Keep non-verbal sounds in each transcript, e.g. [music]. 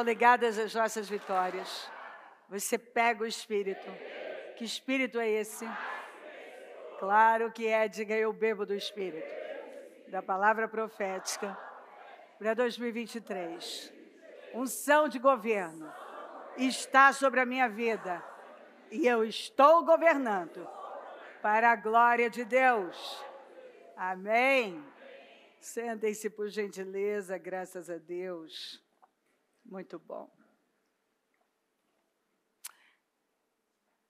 estão ligadas às nossas vitórias. Você pega o Espírito. Que Espírito é esse? Claro que é, diga eu bebo do Espírito. Da palavra profética para 2023. Unção de governo está sobre a minha vida e eu estou governando para a glória de Deus. Amém. Sentem-se por gentileza, graças a Deus. Muito bom.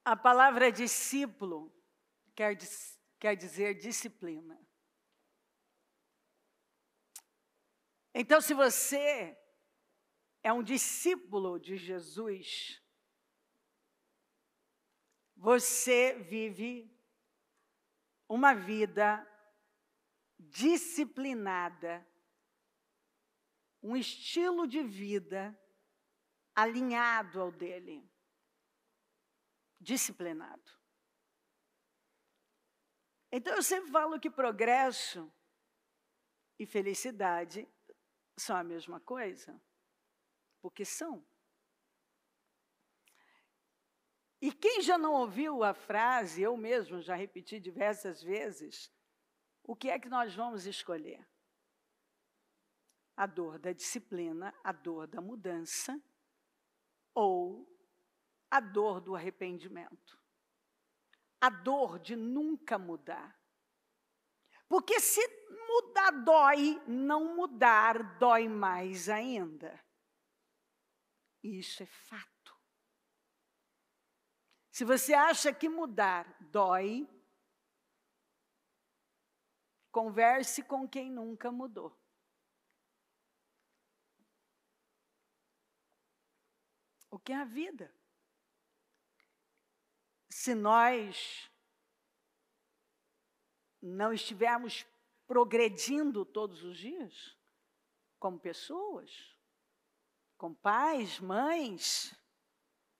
A palavra discípulo quer, quer dizer disciplina. Então, se você é um discípulo de Jesus, você vive uma vida disciplinada, um estilo de vida alinhado ao dele. Disciplinado. Então eu sempre falo que progresso e felicidade são a mesma coisa porque são. E quem já não ouviu a frase, eu mesmo já repeti diversas vezes, o que é que nós vamos escolher? A dor da disciplina, a dor da mudança ou a dor do arrependimento? A dor de nunca mudar. Porque se mudar dói, não mudar dói mais ainda. E isso é fato. Se você acha que mudar dói, converse com quem nunca mudou. O que é a vida? Se nós não estivermos progredindo todos os dias, como pessoas, com pais, mães,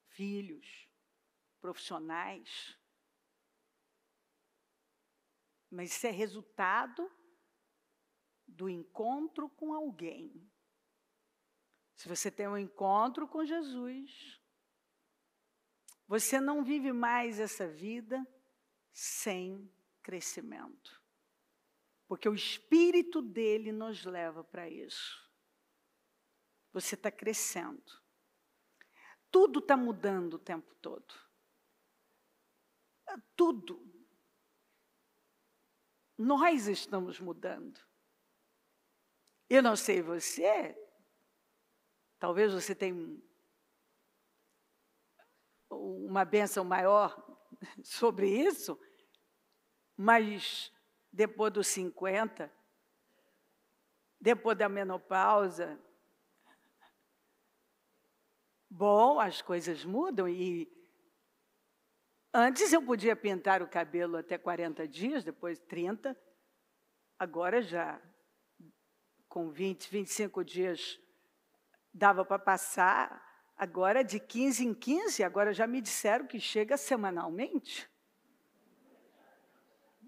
filhos, profissionais. Mas isso é resultado do encontro com alguém. Se você tem um encontro com Jesus, você não vive mais essa vida sem crescimento. Porque o Espírito dele nos leva para isso. Você está crescendo. Tudo está mudando o tempo todo. Tudo. Nós estamos mudando. Eu não sei você, talvez você tenha uma benção maior [laughs] sobre isso, mas depois dos 50, depois da menopausa, Bom, as coisas mudam e antes eu podia pintar o cabelo até 40 dias, depois 30. Agora já com 20, 25 dias dava para passar. Agora de 15 em 15, agora já me disseram que chega semanalmente.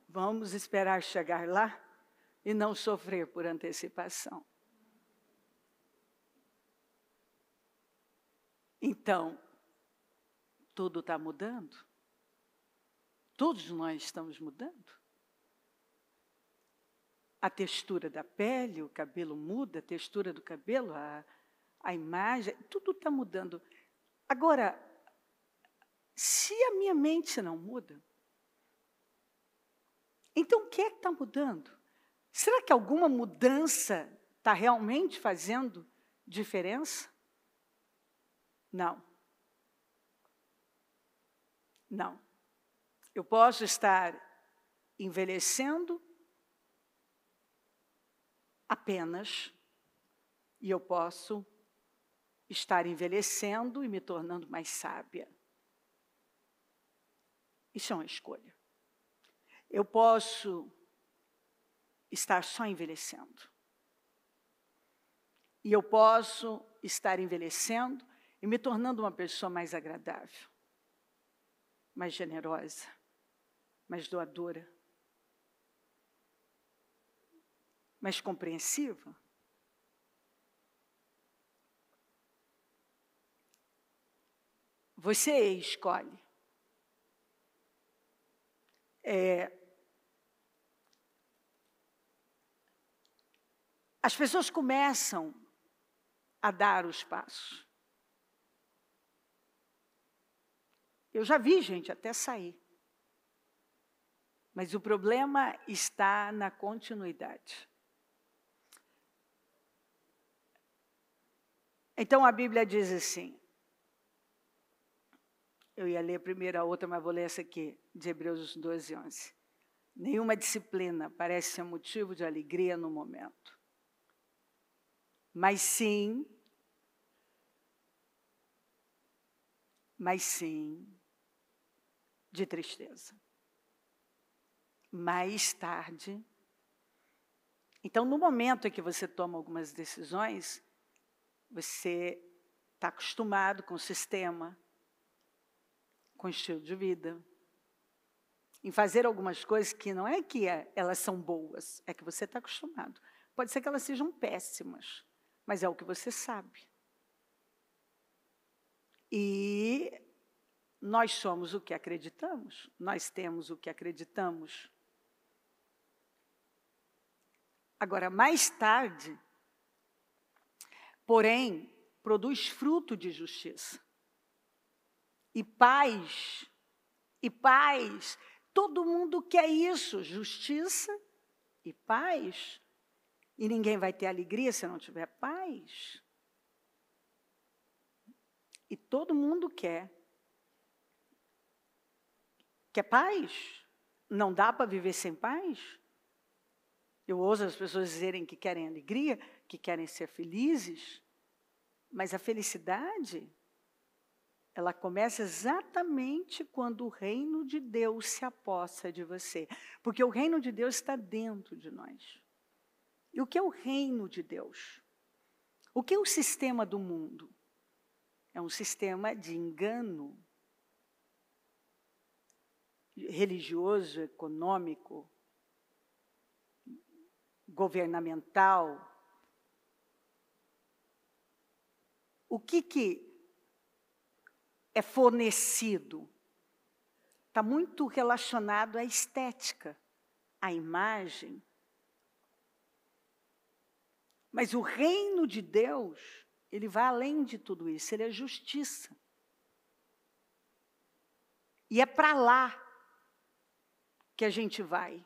Vamos esperar chegar lá e não sofrer por antecipação. Então, tudo está mudando. Todos nós estamos mudando. A textura da pele, o cabelo muda, a textura do cabelo, a, a imagem, tudo está mudando. Agora, se a minha mente não muda, então o que é que está mudando? Será que alguma mudança está realmente fazendo diferença? Não. Não. Eu posso estar envelhecendo apenas, e eu posso estar envelhecendo e me tornando mais sábia. Isso é uma escolha. Eu posso estar só envelhecendo. E eu posso estar envelhecendo e me tornando uma pessoa mais agradável, mais generosa, mais doadora, mais compreensiva. Você escolhe. É, as pessoas começam a dar os passos. Eu já vi gente até sair. Mas o problema está na continuidade. Então a Bíblia diz assim: eu ia ler primeiro a outra, mas vou ler essa aqui, de Hebreus 12, 11. Nenhuma disciplina parece ser motivo de alegria no momento. Mas sim, mas sim, de tristeza. Mais tarde. Então, no momento em que você toma algumas decisões, você está acostumado com o sistema, com estilo de vida, em fazer algumas coisas que não é que é, elas são boas, é que você está acostumado. Pode ser que elas sejam péssimas, mas é o que você sabe. E nós somos o que acreditamos, nós temos o que acreditamos. Agora, mais tarde, porém, produz fruto de justiça e paz. E paz. Todo mundo quer isso, justiça e paz. E ninguém vai ter alegria se não tiver paz. E todo mundo quer. Quer paz? Não dá para viver sem paz? Eu ouço as pessoas dizerem que querem alegria, que querem ser felizes, mas a felicidade ela começa exatamente quando o reino de Deus se apossa de você. Porque o reino de Deus está dentro de nós. E o que é o reino de Deus? O que é o sistema do mundo? É um sistema de engano religioso, econômico, governamental. O que que é fornecido está muito relacionado à estética, à imagem. Mas o reino de Deus, ele vai além de tudo isso, ele é justiça. E é para lá que a gente vai.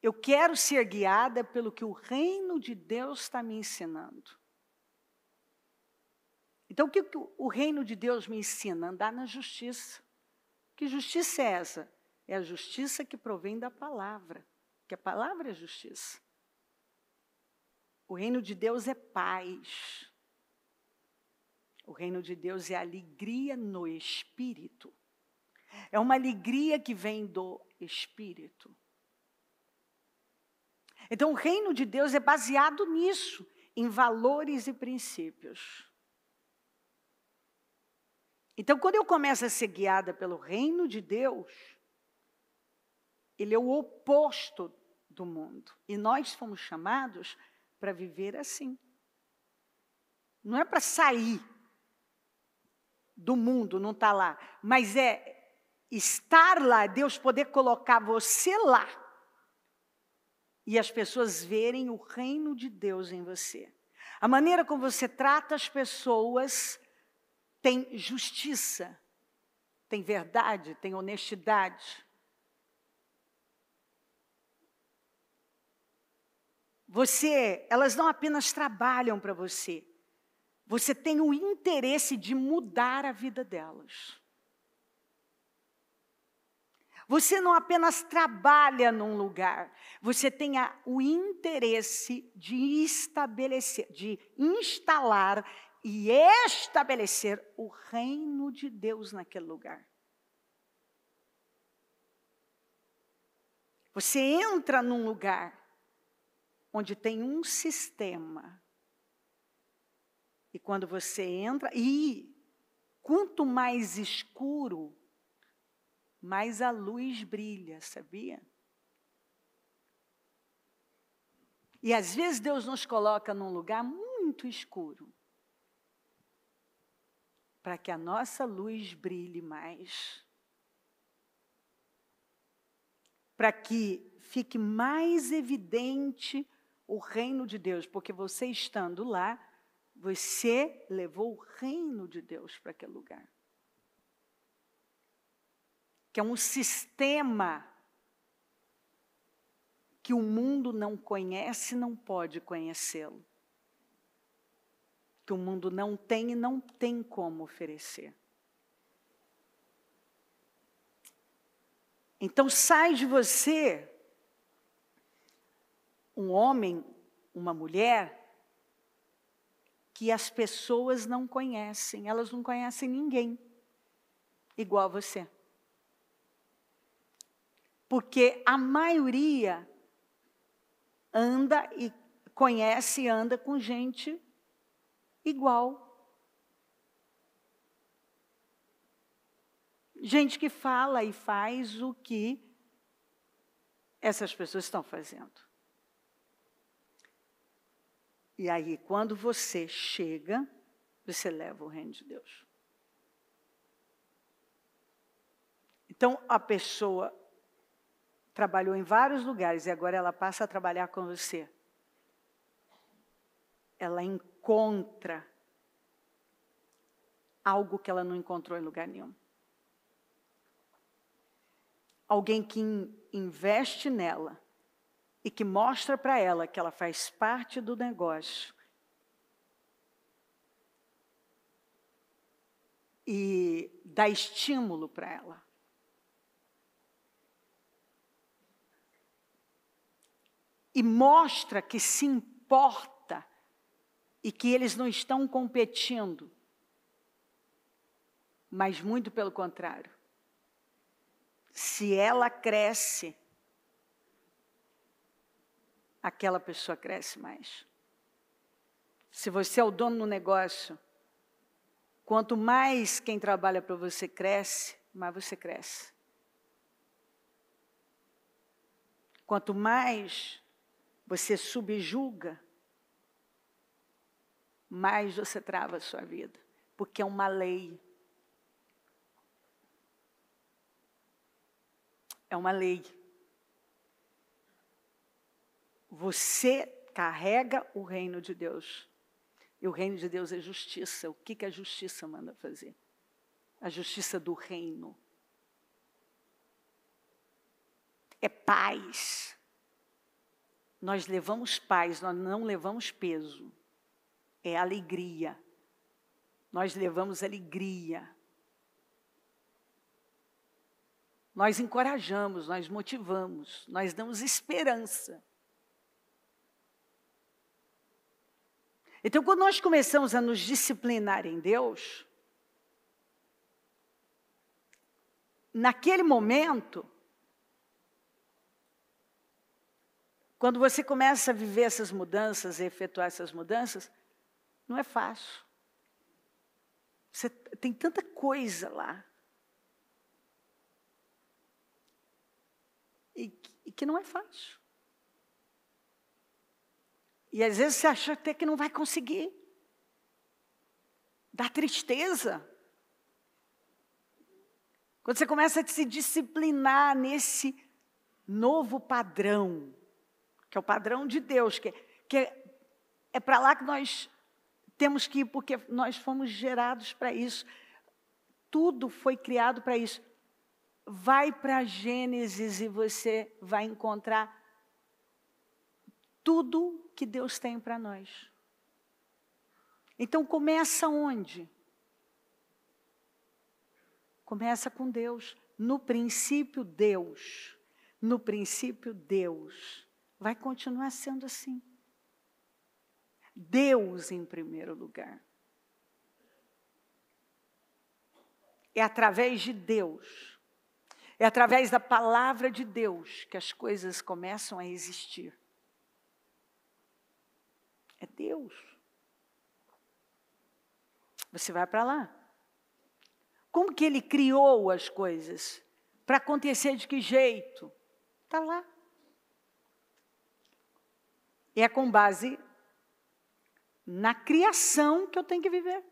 Eu quero ser guiada pelo que o reino de Deus está me ensinando. Então, o que o reino de Deus me ensina? Andar na justiça. Que justiça é essa? É a justiça que provém da palavra, que a palavra é justiça. O reino de Deus é paz. O reino de Deus é alegria no espírito. É uma alegria que vem do espírito. Então, o reino de Deus é baseado nisso, em valores e princípios. Então, quando eu começo a ser guiada pelo reino de Deus, ele é o oposto do mundo. E nós fomos chamados para viver assim. Não é para sair do mundo, não está lá, mas é estar lá, Deus poder colocar você lá e as pessoas verem o reino de Deus em você. A maneira como você trata as pessoas tem justiça, tem verdade, tem honestidade. Você, elas não apenas trabalham para você, você tem o interesse de mudar a vida delas. Você não apenas trabalha num lugar, você tem a, o interesse de estabelecer, de instalar e estabelecer o reino de Deus naquele lugar. Você entra num lugar onde tem um sistema. E quando você entra, e quanto mais escuro, mais a luz brilha, sabia? E às vezes Deus nos coloca num lugar muito escuro para que a nossa luz brilhe mais. Para que fique mais evidente o reino de Deus, porque você estando lá, você levou o reino de Deus para aquele lugar. Que é um sistema que o mundo não conhece, não pode conhecê-lo. Que o mundo não tem e não tem como oferecer. Então sai de você um homem, uma mulher, que as pessoas não conhecem, elas não conhecem ninguém igual a você. Porque a maioria anda e conhece e anda com gente igual. Gente que fala e faz o que essas pessoas estão fazendo. E aí, quando você chega, você leva o reino de Deus. Então, a pessoa trabalhou em vários lugares e agora ela passa a trabalhar com você. Ela encontra algo que ela não encontrou em lugar nenhum. Alguém que investe nela e que mostra para ela que ela faz parte do negócio. E dá estímulo para ela. E mostra que se importa e que eles não estão competindo, mas muito pelo contrário. Se ela cresce, aquela pessoa cresce mais. Se você é o dono do negócio, quanto mais quem trabalha para você cresce, mais você cresce. Quanto mais você subjuga, mais você trava a sua vida, porque é uma lei. É uma lei. Você carrega o reino de Deus. E o reino de Deus é justiça. O que, que a justiça manda fazer? A justiça do reino. É paz. Nós levamos paz, nós não levamos peso. É alegria. Nós levamos alegria. Nós encorajamos, nós motivamos, nós damos esperança. Então, quando nós começamos a nos disciplinar em Deus, naquele momento, quando você começa a viver essas mudanças e efetuar essas mudanças, não é fácil. Você tem tanta coisa lá. E, e que não é fácil. E às vezes você acha até que não vai conseguir. Dá tristeza. Quando você começa a se disciplinar nesse novo padrão, que é o padrão de Deus, que, que é, é para lá que nós temos que ir, porque nós fomos gerados para isso. Tudo foi criado para isso. Vai para Gênesis e você vai encontrar tudo que Deus tem para nós. Então começa onde? Começa com Deus. No princípio, Deus. No princípio, Deus. Vai continuar sendo assim. Deus em primeiro lugar. É através de Deus, é através da palavra de Deus que as coisas começam a existir. É Deus. Você vai para lá. Como que ele criou as coisas? Para acontecer de que jeito? Está lá. E é com base na criação que eu tenho que viver.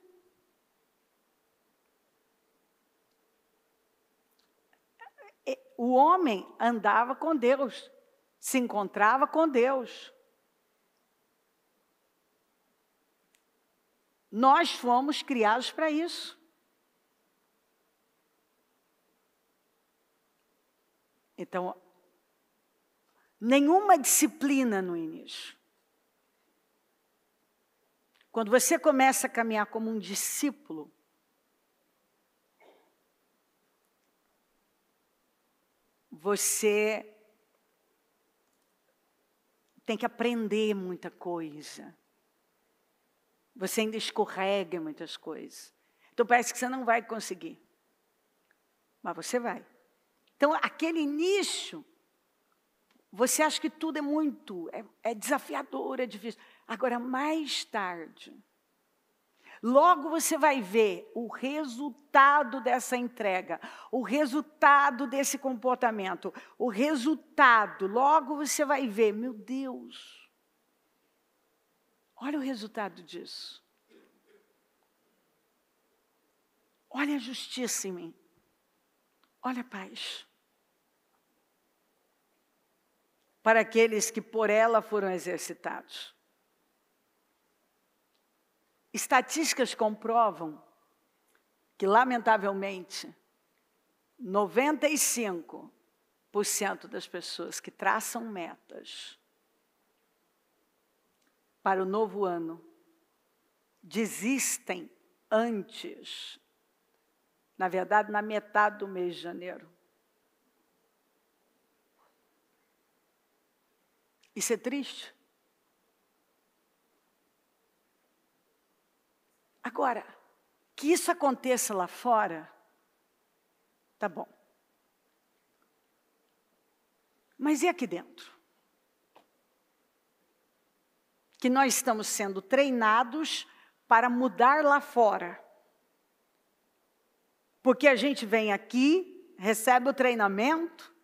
O homem andava com Deus, se encontrava com Deus. Nós fomos criados para isso. Então, nenhuma disciplina no início. Quando você começa a caminhar como um discípulo, você tem que aprender muita coisa. Você ainda escorrega muitas coisas. Então parece que você não vai conseguir. Mas você vai. Então, aquele início, você acha que tudo é muito, é, é desafiador, é difícil. Agora, mais tarde, logo você vai ver o resultado dessa entrega, o resultado desse comportamento, o resultado. Logo você vai ver, meu Deus, olha o resultado disso. Olha a justiça em mim. Olha a paz. Para aqueles que por ela foram exercitados. Estatísticas comprovam que, lamentavelmente, 95% das pessoas que traçam metas para o novo ano desistem antes na verdade, na metade do mês de janeiro. Isso é triste. Agora, que isso aconteça lá fora, tá bom. Mas e aqui dentro? Que nós estamos sendo treinados para mudar lá fora. Porque a gente vem aqui, recebe o treinamento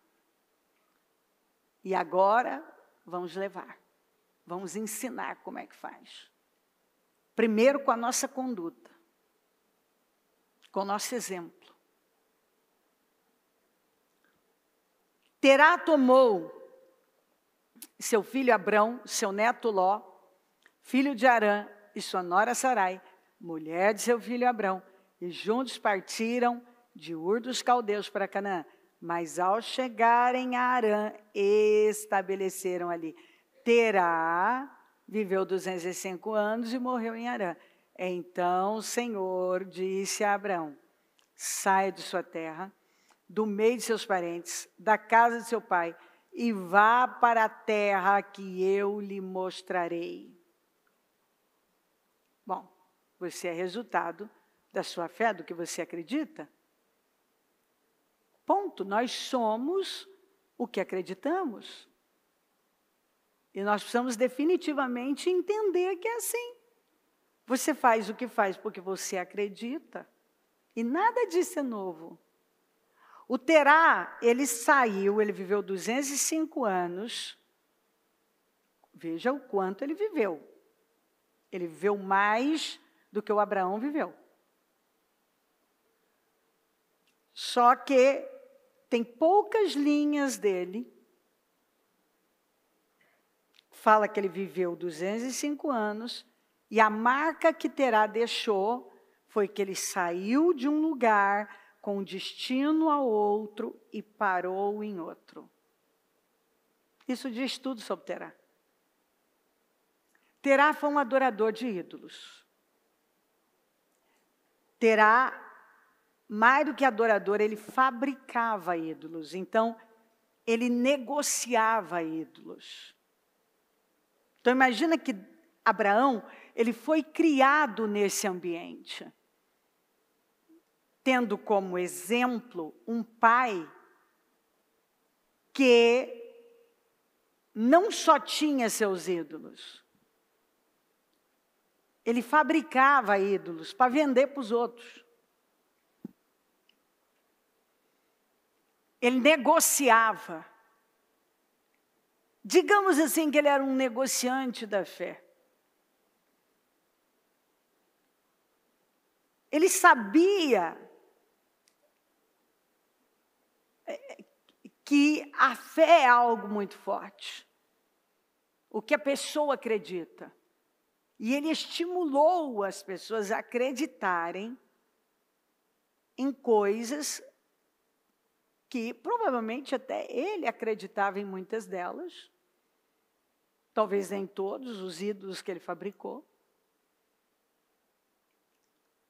e agora vamos levar. Vamos ensinar como é que faz. Primeiro com a nossa conduta, com o nosso exemplo. Terá tomou seu filho Abrão, seu neto Ló, filho de Arã e sua nora Sarai, mulher de seu filho Abrão, e juntos partiram de Ur dos Caldeus para Canaã. Mas ao chegarem a Arã, estabeleceram ali. Terá viveu 205 anos e morreu em Arã. Então o Senhor disse a Abraão: saia de sua terra, do meio de seus parentes, da casa de seu pai, e vá para a terra que eu lhe mostrarei. Bom, você é resultado da sua fé, do que você acredita? Ponto. Nós somos o que acreditamos. E nós precisamos definitivamente entender que é assim. Você faz o que faz porque você acredita. E nada disso é novo. O Terá, ele saiu, ele viveu 205 anos. Veja o quanto ele viveu. Ele viveu mais do que o Abraão viveu. Só que tem poucas linhas dele. Fala que ele viveu 205 anos e a marca que Terá deixou foi que ele saiu de um lugar com destino ao outro e parou em outro. Isso diz tudo sobre Terá. Terá foi um adorador de ídolos. Terá mais do que adorador, ele fabricava ídolos. Então, ele negociava ídolos. Então, imagina que Abraão, ele foi criado nesse ambiente, tendo como exemplo um pai que não só tinha seus ídolos, ele fabricava ídolos para vender para os outros. Ele negociava. Digamos assim que ele era um negociante da fé. Ele sabia que a fé é algo muito forte. O que a pessoa acredita. E ele estimulou as pessoas a acreditarem em coisas que provavelmente até ele acreditava em muitas delas, talvez em todos os ídolos que ele fabricou.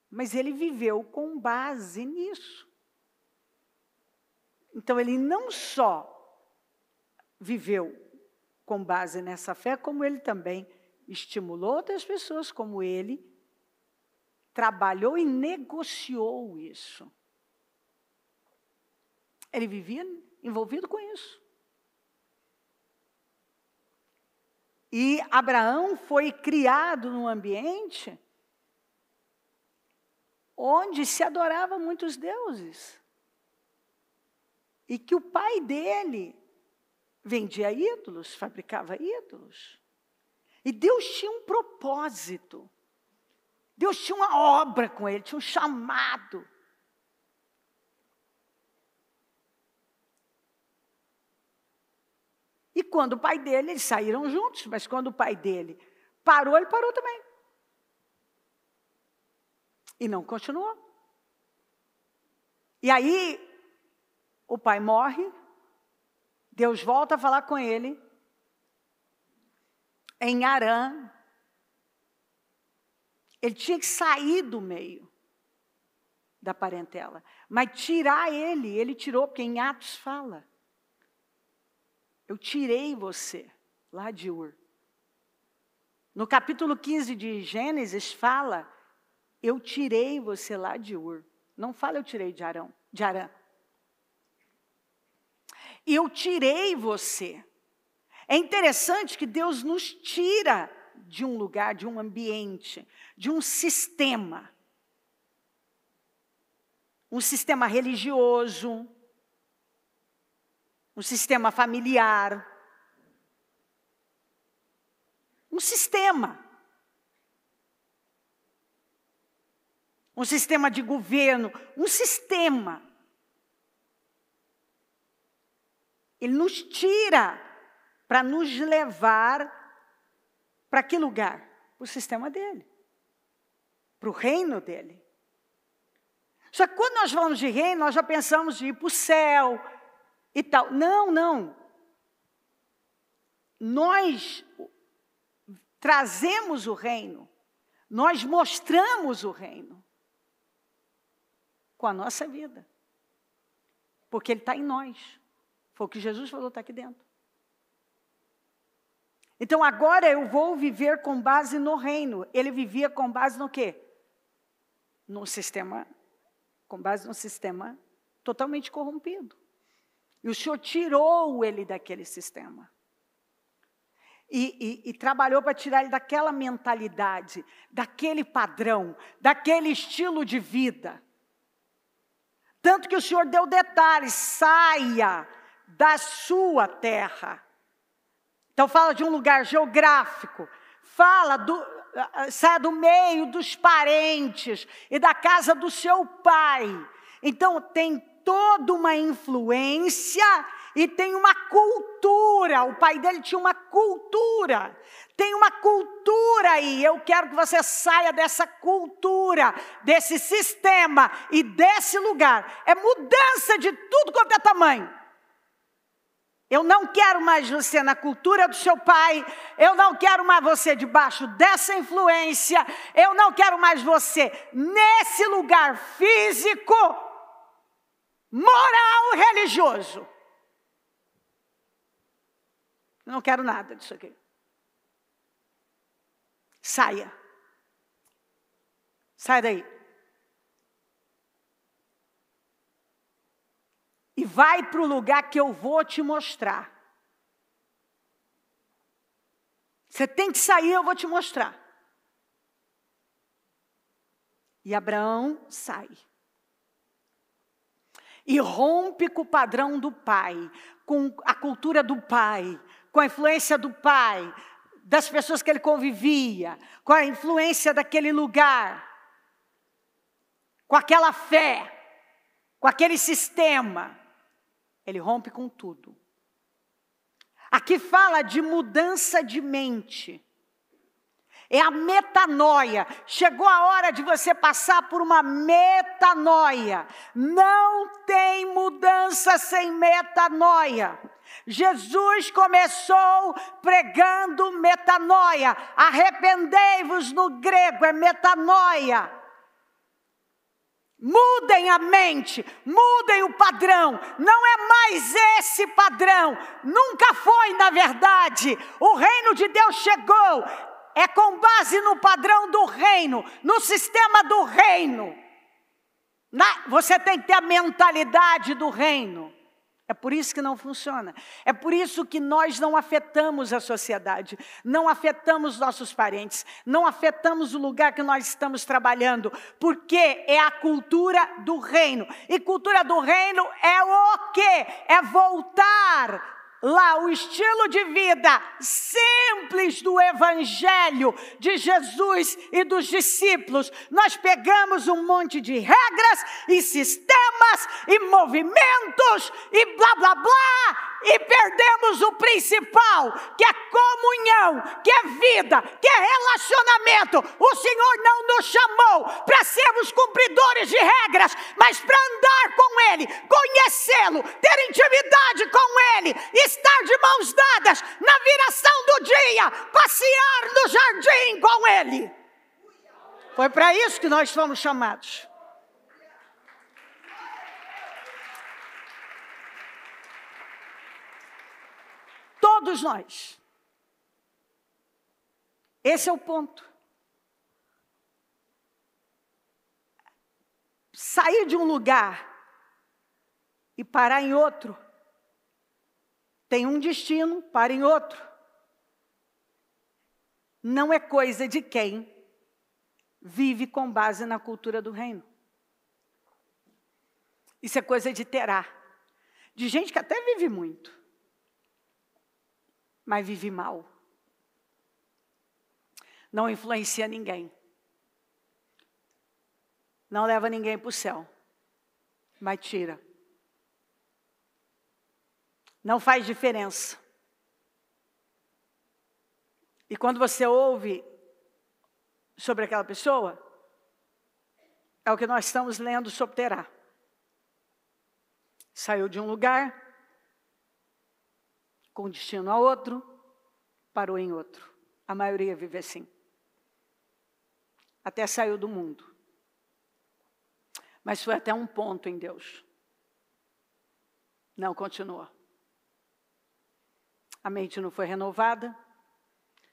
Mas ele viveu com base nisso. Então ele não só viveu com base nessa fé, como ele também estimulou outras pessoas como ele, trabalhou e negociou isso. Ele vivia envolvido com isso. E Abraão foi criado num ambiente onde se adorava muitos deuses. E que o pai dele vendia ídolos, fabricava ídolos. E Deus tinha um propósito. Deus tinha uma obra com ele, tinha um chamado. E quando o pai dele, eles saíram juntos, mas quando o pai dele parou, ele parou também. E não continuou. E aí, o pai morre, Deus volta a falar com ele, em Arã. Ele tinha que sair do meio da parentela, mas tirar ele, ele tirou, porque em Atos fala. Eu tirei você lá de Ur. No capítulo 15 de Gênesis fala, eu tirei você lá de Ur. Não fala eu tirei de Arão, de Arã. Eu tirei você. É interessante que Deus nos tira de um lugar, de um ambiente, de um sistema. Um sistema religioso, um sistema familiar, um sistema. Um sistema de governo, um sistema. Ele nos tira para nos levar para que lugar? Para o sistema dele, para o reino dele. Só que quando nós vamos de reino, nós já pensamos de ir para o céu, e tal. Não, não. Nós trazemos o reino, nós mostramos o reino com a nossa vida, porque ele está em nós. Foi o que Jesus falou, está aqui dentro. Então agora eu vou viver com base no reino. Ele vivia com base no quê? No sistema, com base no sistema totalmente corrompido. E o Senhor tirou ele daquele sistema. E, e, e trabalhou para tirar ele daquela mentalidade, daquele padrão, daquele estilo de vida. Tanto que o Senhor deu detalhes: saia da sua terra. Então, fala de um lugar geográfico, fala do, saia do meio dos parentes e da casa do seu pai. Então, tem toda uma influência e tem uma cultura. O pai dele tinha uma cultura. Tem uma cultura aí. Eu quero que você saia dessa cultura, desse sistema e desse lugar. É mudança de tudo quanto é tamanho. Eu não quero mais você na cultura do seu pai, eu não quero mais você debaixo dessa influência, eu não quero mais você nesse lugar físico moral religioso. Não quero nada disso aqui. Saia. Sai daí. E vai para o lugar que eu vou te mostrar. Você tem que sair, eu vou te mostrar. E Abraão sai e rompe com o padrão do pai, com a cultura do pai, com a influência do pai, das pessoas que ele convivia, com a influência daquele lugar, com aquela fé, com aquele sistema. Ele rompe com tudo. Aqui fala de mudança de mente. É a metanoia. Chegou a hora de você passar por uma metanoia. Não tem mudança sem metanoia. Jesus começou pregando metanoia. Arrependei-vos no grego é metanoia. Mudem a mente, mudem o padrão. Não é mais esse padrão. Nunca foi, na verdade. O reino de Deus chegou. É com base no padrão do reino, no sistema do reino. Na, você tem que ter a mentalidade do reino. É por isso que não funciona. É por isso que nós não afetamos a sociedade, não afetamos nossos parentes, não afetamos o lugar que nós estamos trabalhando, porque é a cultura do reino. E cultura do reino é o quê? É voltar lá o estilo de vida simples do Evangelho de Jesus e dos discípulos. Nós pegamos um monte de regras e sistemas e movimentos e blá blá blá e perdemos o principal, que é comunhão, que é vida, que é relacionamento. O Senhor não nos chamou para sermos cumpridores de regras, mas para andar com Ele, conhecê-lo, ter intimidade com Ele, estar de mãos dadas na viração do dia, passear no jardim com Ele. Foi para isso que nós fomos chamados. Todos nós. Esse é o ponto. Sair de um lugar e parar em outro tem um destino, para em outro. Não é coisa de quem vive com base na cultura do reino. Isso é coisa de terá. De gente que até vive muito mas vive mal. Não influencia ninguém. Não leva ninguém para o céu, mas tira. Não faz diferença. E quando você ouve sobre aquela pessoa, é o que nós estamos lendo sobre Terá. Saiu de um lugar, com destino a outro, parou em outro. A maioria vive assim. Até saiu do mundo. Mas foi até um ponto em Deus. Não continua. A mente não foi renovada,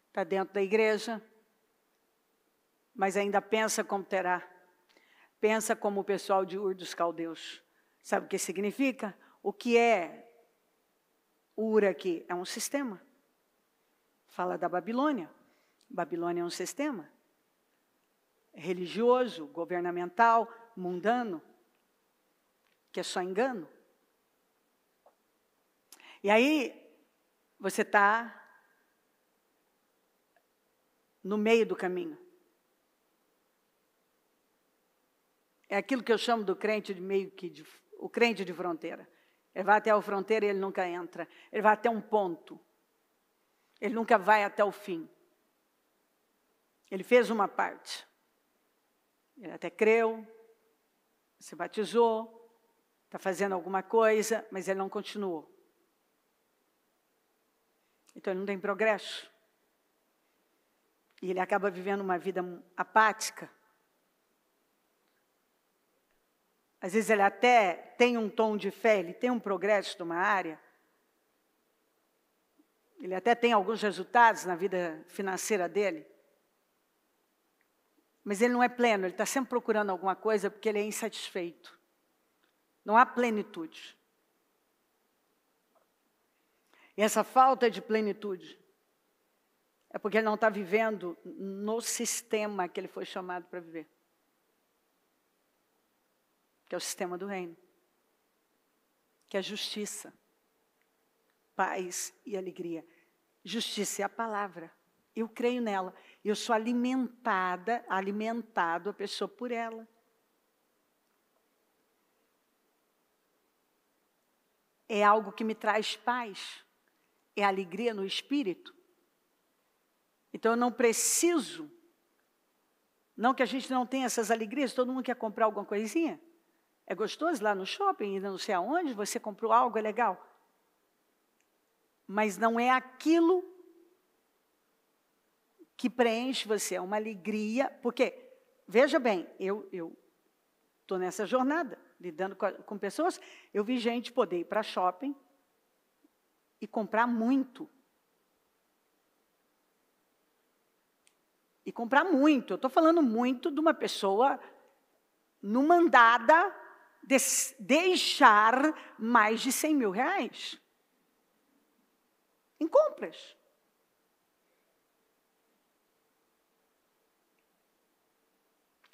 está dentro da igreja, mas ainda pensa como terá. Pensa como o pessoal de Ur dos Caldeus. Sabe o que significa? O que é Ur aqui é um sistema. Fala da Babilônia. Babilônia é um sistema religioso, governamental, mundano, que é só engano. E aí, você está no meio do caminho. É aquilo que eu chamo do crente de meio que de, o crente de fronteira. Ele vai até a fronteira e ele nunca entra. Ele vai até um ponto. Ele nunca vai até o fim. Ele fez uma parte. Ele até creu, se batizou, está fazendo alguma coisa, mas ele não continuou. Então ele não tem progresso. E ele acaba vivendo uma vida apática. Às vezes ele até tem um tom de fé, ele tem um progresso numa área. Ele até tem alguns resultados na vida financeira dele. Mas ele não é pleno, ele está sempre procurando alguma coisa porque ele é insatisfeito. Não há plenitude. E essa falta de plenitude é porque ele não está vivendo no sistema que ele foi chamado para viver que é o sistema do reino, que é justiça, paz e alegria. Justiça é a palavra. Eu creio nela. Eu sou alimentada, alimentado a pessoa por ela. é algo que me traz paz, é alegria no espírito. Então eu não preciso, não que a gente não tenha essas alegrias, todo mundo quer comprar alguma coisinha. É gostoso lá no shopping, ainda não sei aonde, você comprou algo, é legal. Mas não é aquilo que preenche você, é uma alegria, porque, veja bem, eu estou nessa jornada, lidando com, com pessoas, eu vi gente poder ir para shopping e comprar muito. E comprar muito. Eu estou falando muito de uma pessoa no mandada de deixar mais de 100 mil reais em compras.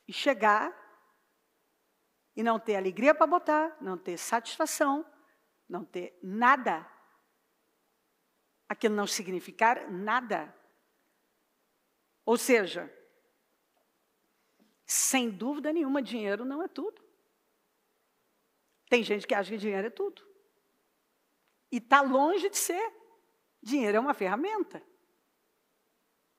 E chegar e não ter alegria para botar, não ter satisfação, não ter nada. Aquilo não significar nada. Ou seja, sem dúvida nenhuma, dinheiro não é tudo. Tem gente que acha que dinheiro é tudo. E está longe de ser. Dinheiro é uma ferramenta.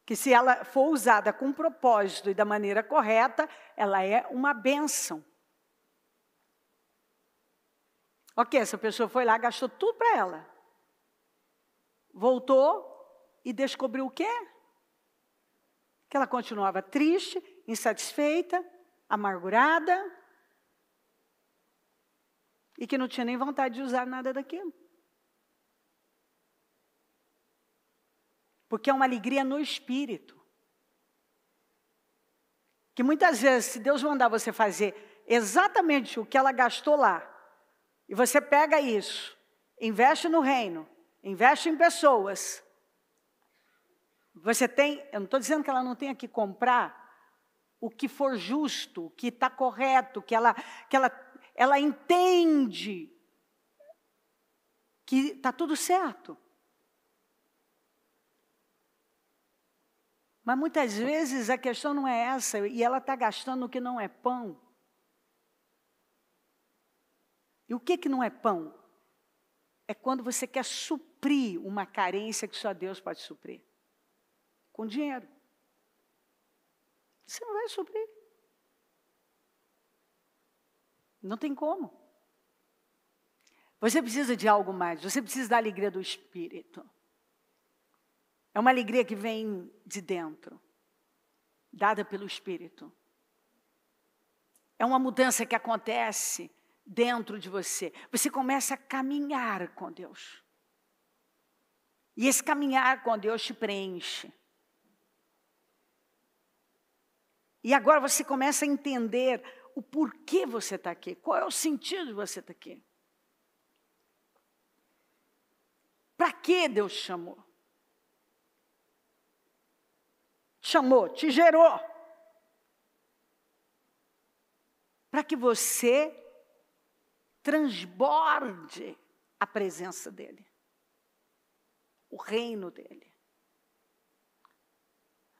Que se ela for usada com propósito e da maneira correta, ela é uma bênção. Ok, essa pessoa foi lá, gastou tudo para ela. Voltou e descobriu o quê? Que ela continuava triste, insatisfeita, amargurada e que não tinha nem vontade de usar nada daquilo. Porque é uma alegria no espírito. Que muitas vezes, se Deus mandar você fazer exatamente o que ela gastou lá, e você pega isso, investe no reino, investe em pessoas. Você tem, eu não estou dizendo que ela não tenha que comprar o que for justo, o que está correto, que ela, que ela, ela entende que está tudo certo. Mas muitas vezes a questão não é essa, e ela está gastando o que não é pão. E o que, que não é pão? É quando você quer suprir uma carência que só Deus pode suprir. Com dinheiro. Você não vai suprir. Não tem como. Você precisa de algo mais, você precisa da alegria do Espírito. É uma alegria que vem de dentro, dada pelo Espírito. É uma mudança que acontece dentro de você. Você começa a caminhar com Deus. E esse caminhar com Deus te preenche. E agora você começa a entender o porquê você está aqui, qual é o sentido de você estar tá aqui. Para que Deus te chamou? Te chamou, te gerou. Para que você transborde a presença dele, o reino dele.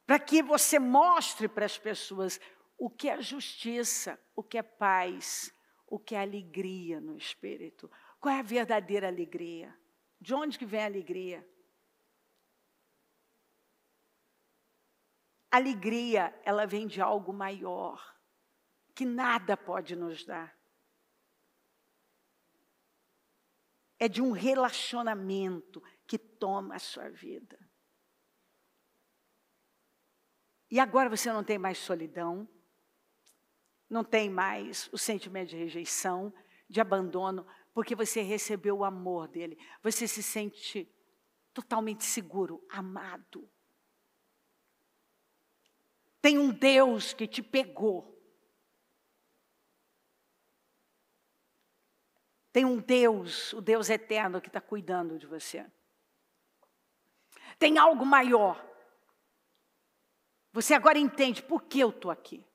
Para que você mostre para as pessoas o que é justiça, o que é paz, o que é alegria no espírito. Qual é a verdadeira alegria? De onde que vem a alegria? Alegria, ela vem de algo maior, que nada pode nos dar. é de um relacionamento que toma a sua vida. E agora você não tem mais solidão, não tem mais o sentimento de rejeição, de abandono, porque você recebeu o amor dele. Você se sente totalmente seguro, amado. Tem um Deus que te pegou. Tem um Deus, o Deus eterno, que está cuidando de você. Tem algo maior. Você agora entende por que eu estou aqui.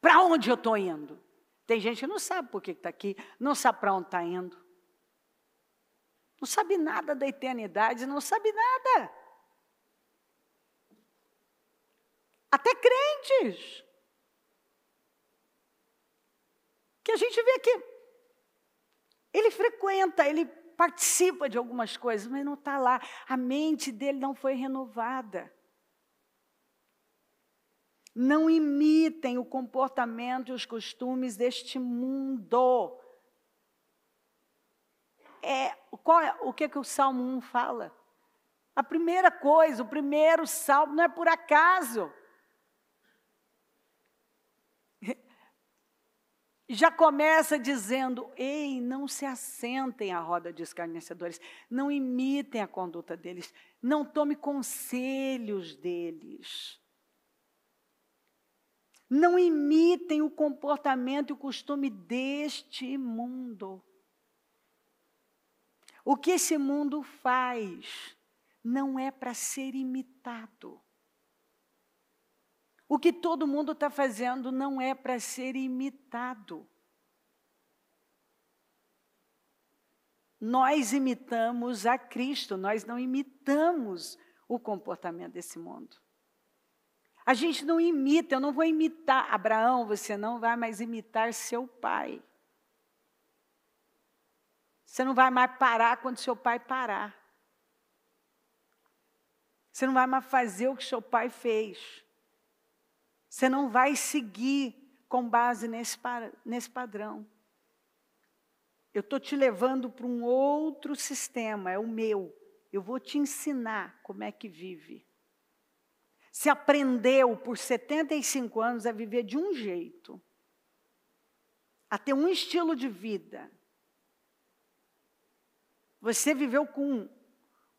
Para onde eu estou indo? Tem gente que não sabe por que está aqui, não sabe para onde está indo. Não sabe nada da eternidade, não sabe nada. Até crentes. Que a gente vê aqui Ele frequenta, ele participa de algumas coisas, mas não está lá. A mente dele não foi renovada. Não imitem o comportamento e os costumes deste mundo. É, qual é, o que, que o Salmo 1 fala? A primeira coisa, o primeiro salmo não é por acaso. [laughs] já começa dizendo: ei, não se assentem à roda de escarnecedores, não imitem a conduta deles, não tome conselhos deles. Não imitem o comportamento e o costume deste mundo. O que esse mundo faz não é para ser imitado. O que todo mundo está fazendo não é para ser imitado. Nós imitamos a Cristo, nós não imitamos o comportamento desse mundo. A gente não imita, eu não vou imitar Abraão, você não vai mais imitar seu pai. Você não vai mais parar quando seu pai parar. Você não vai mais fazer o que seu pai fez. Você não vai seguir com base nesse, nesse padrão. Eu estou te levando para um outro sistema, é o meu. Eu vou te ensinar como é que vive. Se aprendeu por 75 anos a viver de um jeito, a ter um estilo de vida. Você viveu com,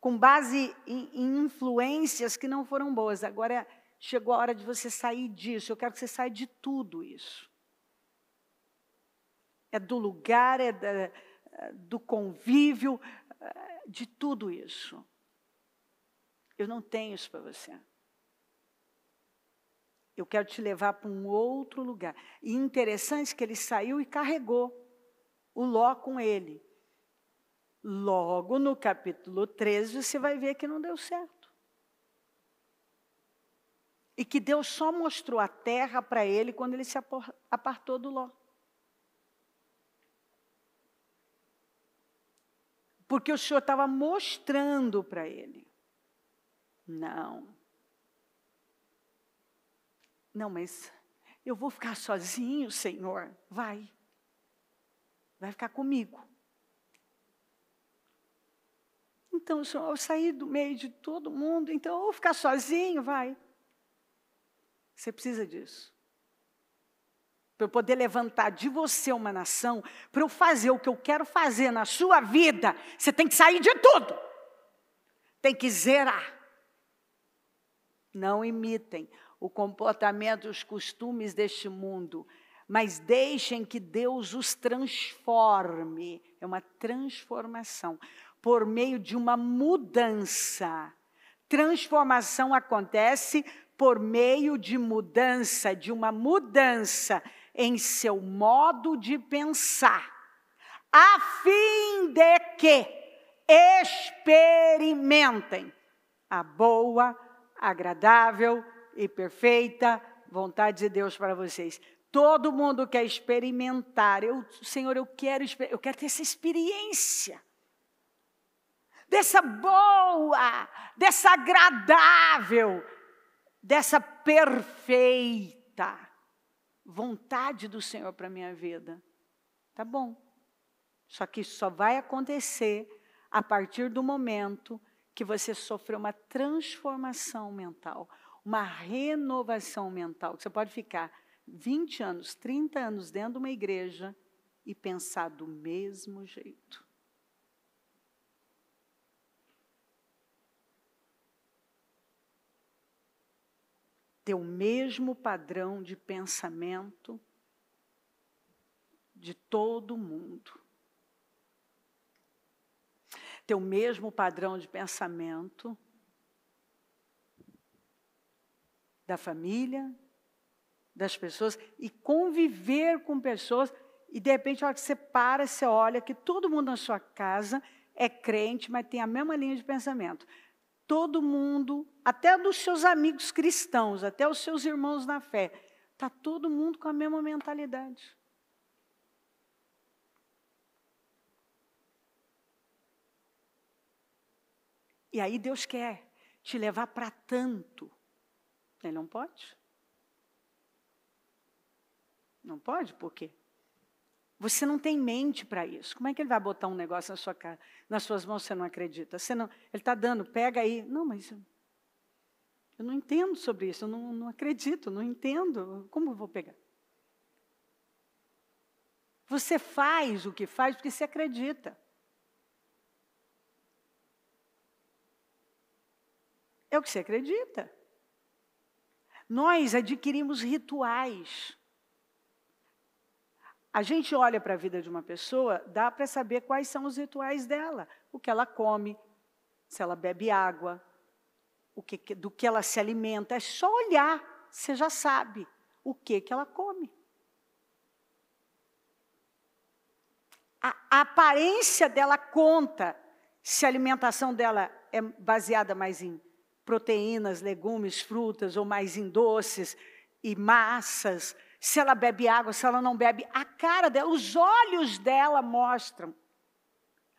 com base em, em influências que não foram boas. Agora chegou a hora de você sair disso. Eu quero que você saia de tudo isso. É do lugar, é da, do convívio, de tudo isso. Eu não tenho isso para você. Eu quero te levar para um outro lugar. E interessante que ele saiu e carregou o Ló com ele. Logo no capítulo 13, você vai ver que não deu certo e que Deus só mostrou a terra para ele quando ele se apartou do Ló. Porque o Senhor estava mostrando para ele. Não. Não, mas eu vou ficar sozinho, Senhor. Vai. Vai ficar comigo. Então, Senhor, eu saí do meio de todo mundo, então eu vou ficar sozinho, vai. Você precisa disso. Para eu poder levantar de você uma nação, para eu fazer o que eu quero fazer na sua vida, você tem que sair de tudo. Tem que zerar. Não imitem o comportamento os costumes deste mundo, mas deixem que Deus os transforme. É uma transformação por meio de uma mudança. Transformação acontece por meio de mudança, de uma mudança em seu modo de pensar, a fim de que experimentem a boa, agradável e perfeita vontade de Deus para vocês. Todo mundo quer experimentar. Eu, Senhor, eu quero, eu quero ter essa experiência. Dessa boa, dessa agradável, dessa perfeita vontade do Senhor para minha vida. Tá bom. Só que isso só vai acontecer a partir do momento que você sofreu uma transformação mental, uma renovação mental. Você pode ficar 20 anos, 30 anos dentro de uma igreja e pensar do mesmo jeito. ter o mesmo padrão de pensamento de todo mundo. Ter o mesmo padrão de pensamento da família, das pessoas e conviver com pessoas. E de repente, a hora que você para, você olha que todo mundo na sua casa é crente, mas tem a mesma linha de pensamento. Todo mundo, até dos seus amigos cristãos, até os seus irmãos na fé, está todo mundo com a mesma mentalidade. E aí Deus quer te levar para tanto ele não pode? Não pode? Por quê? Você não tem mente para isso. Como é que ele vai botar um negócio na sua cara, nas suas mãos, você não acredita? Você não, ele está dando, pega aí. Não, mas eu, eu não entendo sobre isso, eu não, não acredito, não entendo. Como eu vou pegar? Você faz o que faz porque você acredita. É o que você acredita. Nós adquirimos rituais. A gente olha para a vida de uma pessoa, dá para saber quais são os rituais dela, o que ela come, se ela bebe água, o que, do que ela se alimenta. É só olhar, você já sabe o que, que ela come. A, a aparência dela conta se a alimentação dela é baseada mais em proteínas, legumes, frutas, ou mais em doces e massas, se ela bebe água, se ela não bebe, a cara dela, os olhos dela mostram,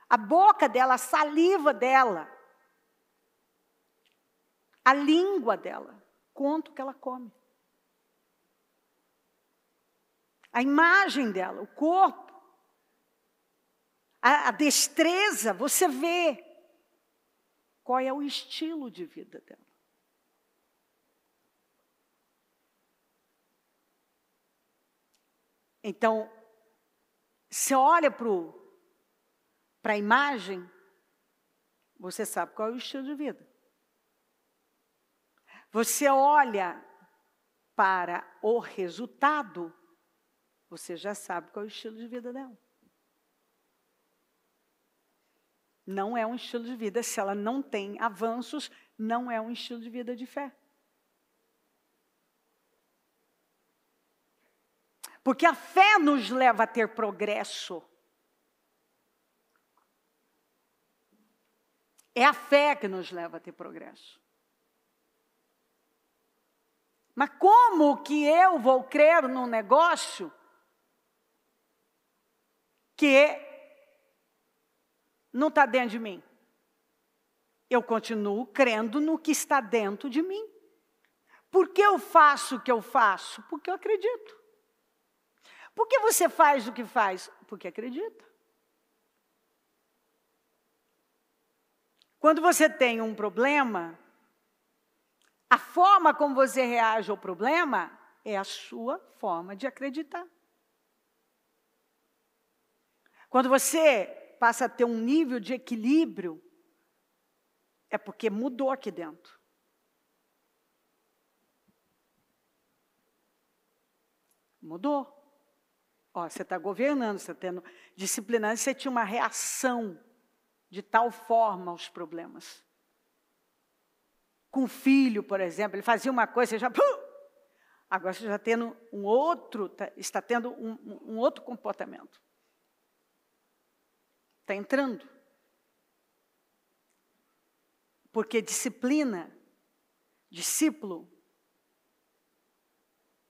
a boca dela, a saliva dela, a língua dela, quanto que ela come. A imagem dela, o corpo, a, a destreza, você vê qual é o estilo de vida dela. Então, você olha para a imagem, você sabe qual é o estilo de vida. Você olha para o resultado, você já sabe qual é o estilo de vida dela. Não é um estilo de vida. Se ela não tem avanços, não é um estilo de vida de fé. Porque a fé nos leva a ter progresso. É a fé que nos leva a ter progresso. Mas como que eu vou crer num negócio que não está dentro de mim. Eu continuo crendo no que está dentro de mim. Por que eu faço o que eu faço? Porque eu acredito. Por que você faz o que faz? Porque acredita. Quando você tem um problema, a forma como você reage ao problema é a sua forma de acreditar. Quando você passa a ter um nível de equilíbrio, é porque mudou aqui dentro. Mudou. Ó, você está governando, você está tendo disciplinando, você tinha uma reação de tal forma aos problemas. Com o filho, por exemplo, ele fazia uma coisa, você já. Agora você já tendo um outro, tá, está tendo um, um outro comportamento. Está entrando. Porque disciplina, discípulo,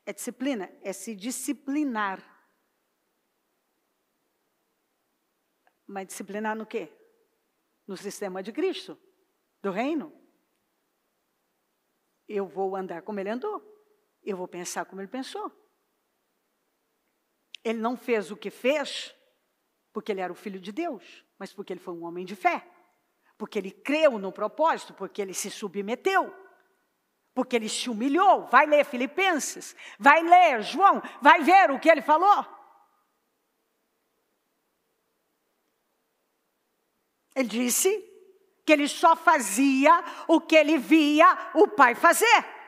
é disciplina, é se disciplinar. Mas disciplinar no quê? No sistema de Cristo, do reino. Eu vou andar como ele andou. Eu vou pensar como ele pensou. Ele não fez o que fez porque ele era o filho de Deus, mas porque ele foi um homem de fé, porque ele creu no propósito, porque ele se submeteu, porque ele se humilhou. Vai ler Filipenses, vai ler João, vai ver o que ele falou. Ele disse que ele só fazia o que ele via o pai fazer.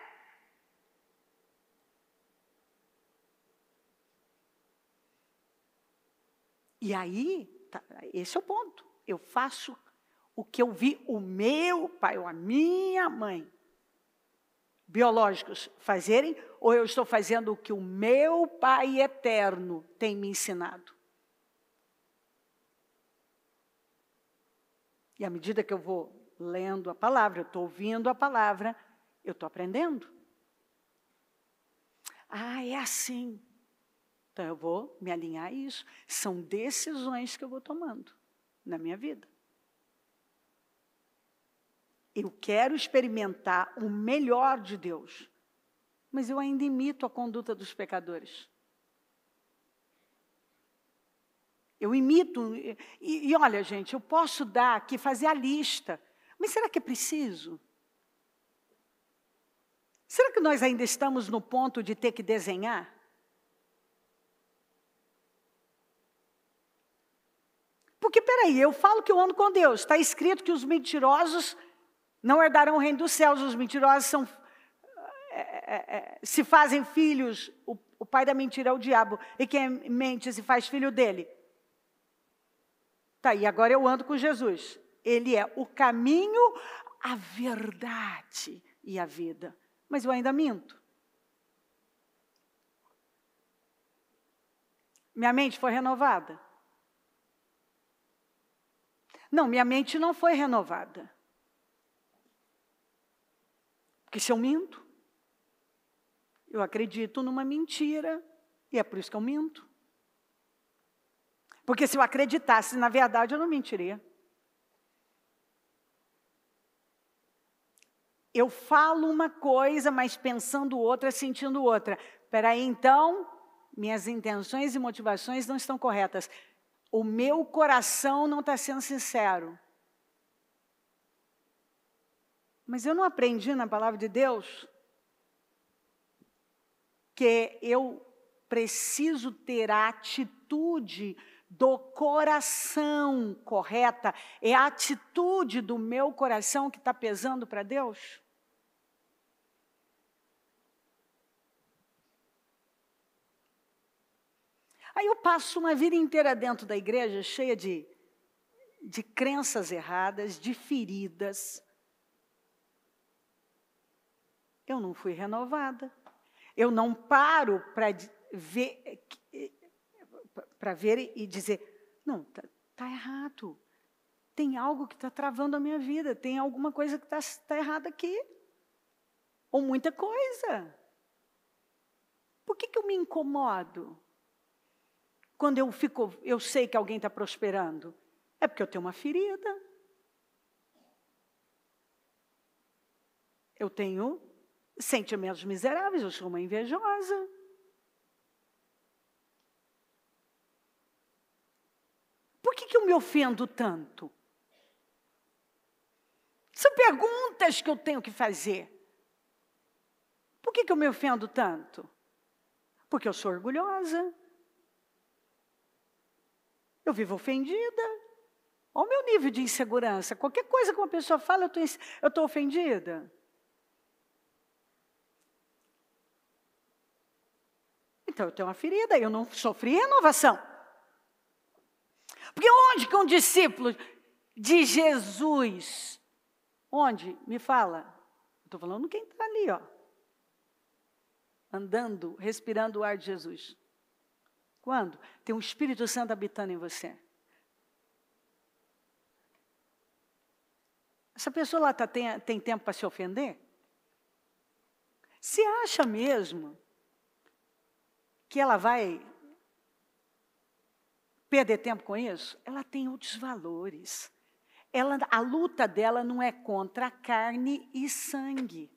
E aí, tá, esse é o ponto. Eu faço o que eu vi o meu pai ou a minha mãe biológicos fazerem, ou eu estou fazendo o que o meu Pai eterno tem me ensinado? E à medida que eu vou lendo a palavra, eu estou ouvindo a palavra, eu estou aprendendo. Ah, é assim. Então eu vou me alinhar a isso. São decisões que eu vou tomando na minha vida. Eu quero experimentar o melhor de Deus, mas eu ainda imito a conduta dos pecadores. Eu imito. E, e, olha, gente, eu posso dar aqui, fazer a lista, mas será que é preciso? Será que nós ainda estamos no ponto de ter que desenhar? Porque, peraí, eu falo que eu ando com Deus, está escrito que os mentirosos não herdarão o reino dos céus, os mentirosos são, é, é, se fazem filhos, o, o pai da mentira é o diabo, e quem mente se faz filho dele. Tá, e agora eu ando com Jesus. Ele é o caminho, a verdade e a vida mas eu ainda minto. Minha mente foi renovada? Não, minha mente não foi renovada. Porque se eu minto, eu acredito numa mentira e é por isso que eu minto. Porque se eu acreditasse na verdade, eu não mentiria. Eu falo uma coisa, mas pensando outra, sentindo outra. Peraí, então, minhas intenções e motivações não estão corretas. O meu coração não está sendo sincero. Mas eu não aprendi na palavra de Deus que eu preciso ter a atitude do coração correta, é a atitude do meu coração que está pesando para Deus? Aí eu passo uma vida inteira dentro da igreja, cheia de, de crenças erradas, de feridas. Eu não fui renovada. Eu não paro para ver, para ver e dizer, não, está tá errado. Tem algo que está travando a minha vida, tem alguma coisa que está tá errada aqui. Ou muita coisa. Por que, que eu me incomodo? Quando eu fico, eu sei que alguém está prosperando, é porque eu tenho uma ferida. Eu tenho sentimentos miseráveis, eu sou uma invejosa. Por que, que eu me ofendo tanto? São perguntas que eu tenho que fazer. Por que, que eu me ofendo tanto? Porque eu sou orgulhosa. Eu vivo ofendida. Olha o meu nível de insegurança. Qualquer coisa que uma pessoa fala, eu estou ofendida. Então eu tenho uma ferida, eu não sofri renovação. Porque onde que um discípulo de Jesus, onde? Me fala. Estou falando quem está ali, ó. Andando, respirando o ar de Jesus. Quando? Tem o Espírito Santo habitando em você. Essa pessoa lá tá, tem, tem tempo para se ofender? Se acha mesmo que ela vai perder tempo com isso? Ela tem outros valores. Ela, a luta dela não é contra carne e sangue.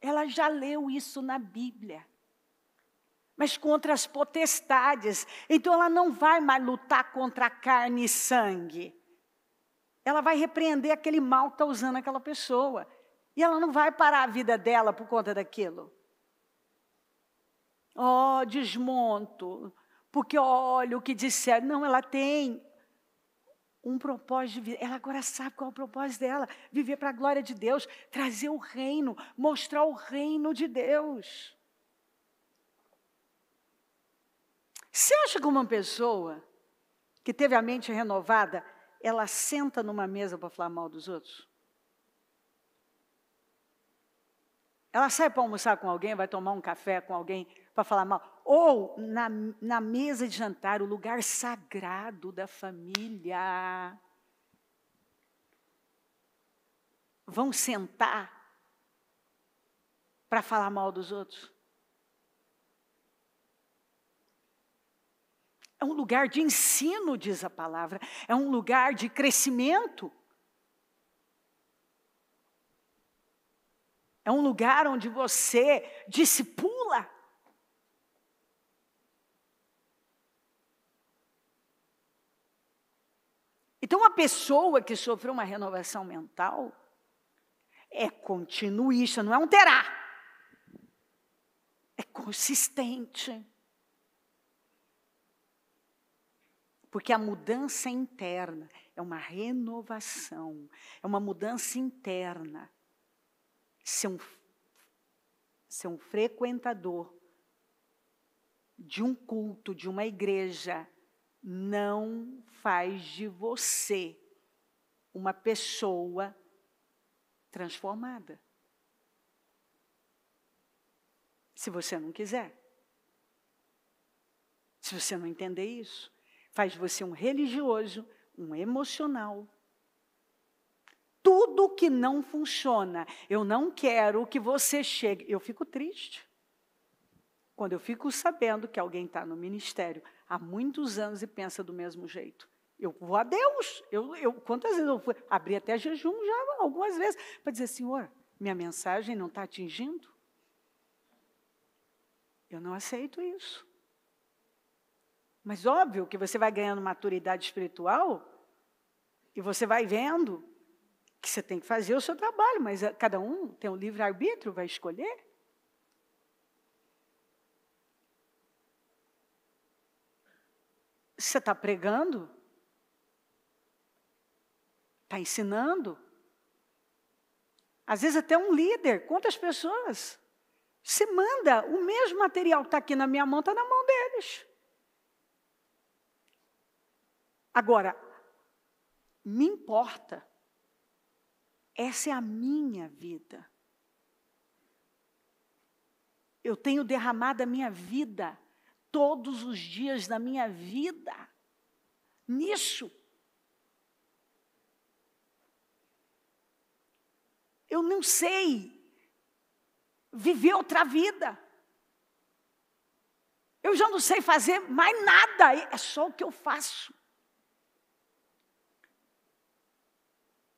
Ela já leu isso na Bíblia mas contra as potestades. Então ela não vai mais lutar contra carne e sangue. Ela vai repreender aquele mal que está usando aquela pessoa. E ela não vai parar a vida dela por conta daquilo. Oh, desmonto. Porque olha o que disseram. Não, ela tem um propósito de vida. Ela agora sabe qual é o propósito dela: viver para a glória de Deus, trazer o reino, mostrar o reino de Deus. Você acha que uma pessoa que teve a mente renovada, ela senta numa mesa para falar mal dos outros? Ela sai para almoçar com alguém, vai tomar um café com alguém para falar mal. Ou na, na mesa de jantar, o lugar sagrado da família. Vão sentar para falar mal dos outros? É um lugar de ensino, diz a palavra. É um lugar de crescimento. É um lugar onde você discipula. Então, uma pessoa que sofreu uma renovação mental é continuista, não é um terá. É consistente. Porque a mudança interna é uma renovação, é uma mudança interna. Ser um, ser um frequentador de um culto, de uma igreja, não faz de você uma pessoa transformada. Se você não quiser. Se você não entender isso, faz você um religioso, um emocional. Tudo que não funciona, eu não quero que você chegue. Eu fico triste quando eu fico sabendo que alguém está no ministério há muitos anos e pensa do mesmo jeito. Eu vou a Deus. Eu, eu, quantas vezes eu fui? Abri até jejum já, algumas vezes, para dizer, Senhor, minha mensagem não está atingindo? Eu não aceito isso. Mas óbvio que você vai ganhando maturidade espiritual e você vai vendo que você tem que fazer o seu trabalho, mas eh, cada um tem um livre-arbítrio, vai escolher. Você está pregando? Está ensinando? Às vezes até um líder, quantas pessoas? Você manda, o mesmo material que está aqui na minha mão, está na mão deles. Agora, me importa, essa é a minha vida. Eu tenho derramado a minha vida todos os dias da minha vida nisso. Eu não sei viver outra vida. Eu já não sei fazer mais nada, é só o que eu faço.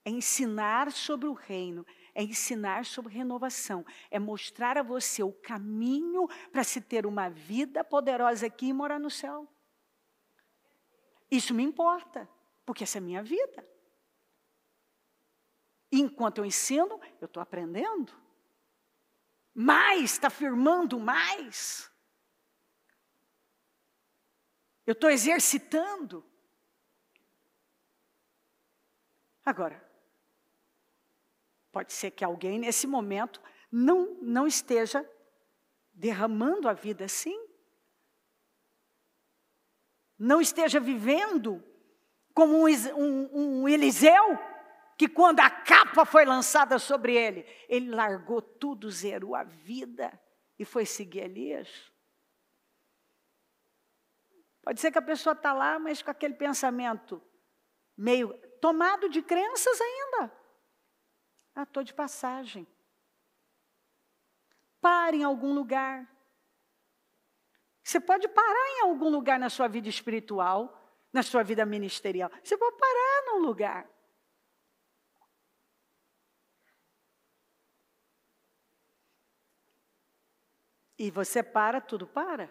É ensinar sobre o reino, é ensinar sobre renovação, é mostrar a você o caminho para se ter uma vida poderosa aqui e morar no céu. Isso me importa, porque essa é a minha vida. E enquanto eu ensino, eu estou aprendendo. Mais, está firmando mais. Eu estou exercitando. Agora, pode ser que alguém nesse momento não, não esteja derramando a vida assim. Não esteja vivendo como um, um, um Eliseu que quando a capa foi lançada sobre ele, ele largou tudo, zerou a vida e foi seguir Elias? Pode ser que a pessoa está lá, mas com aquele pensamento meio tomado de crenças ainda. Ah, estou de passagem. Pare em algum lugar. Você pode parar em algum lugar na sua vida espiritual, na sua vida ministerial. Você pode parar num lugar. E você para, tudo para.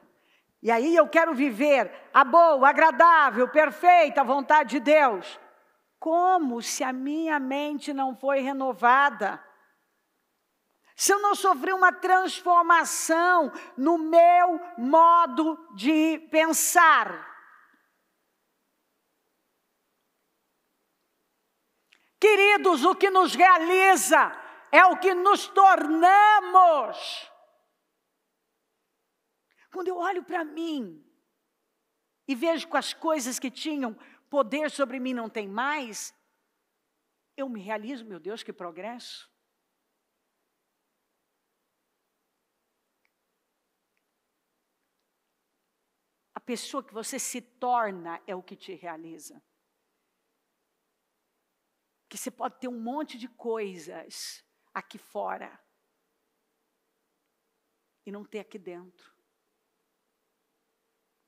E aí eu quero viver a boa, agradável, perfeita vontade de Deus. Como se a minha mente não foi renovada? Se eu não sofri uma transformação no meu modo de pensar? Queridos, o que nos realiza é o que nos tornamos. Quando eu olho para mim e vejo que as coisas que tinham poder sobre mim não tem mais, eu me realizo, meu Deus, que progresso. A pessoa que você se torna é o que te realiza. Que você pode ter um monte de coisas aqui fora e não ter aqui dentro.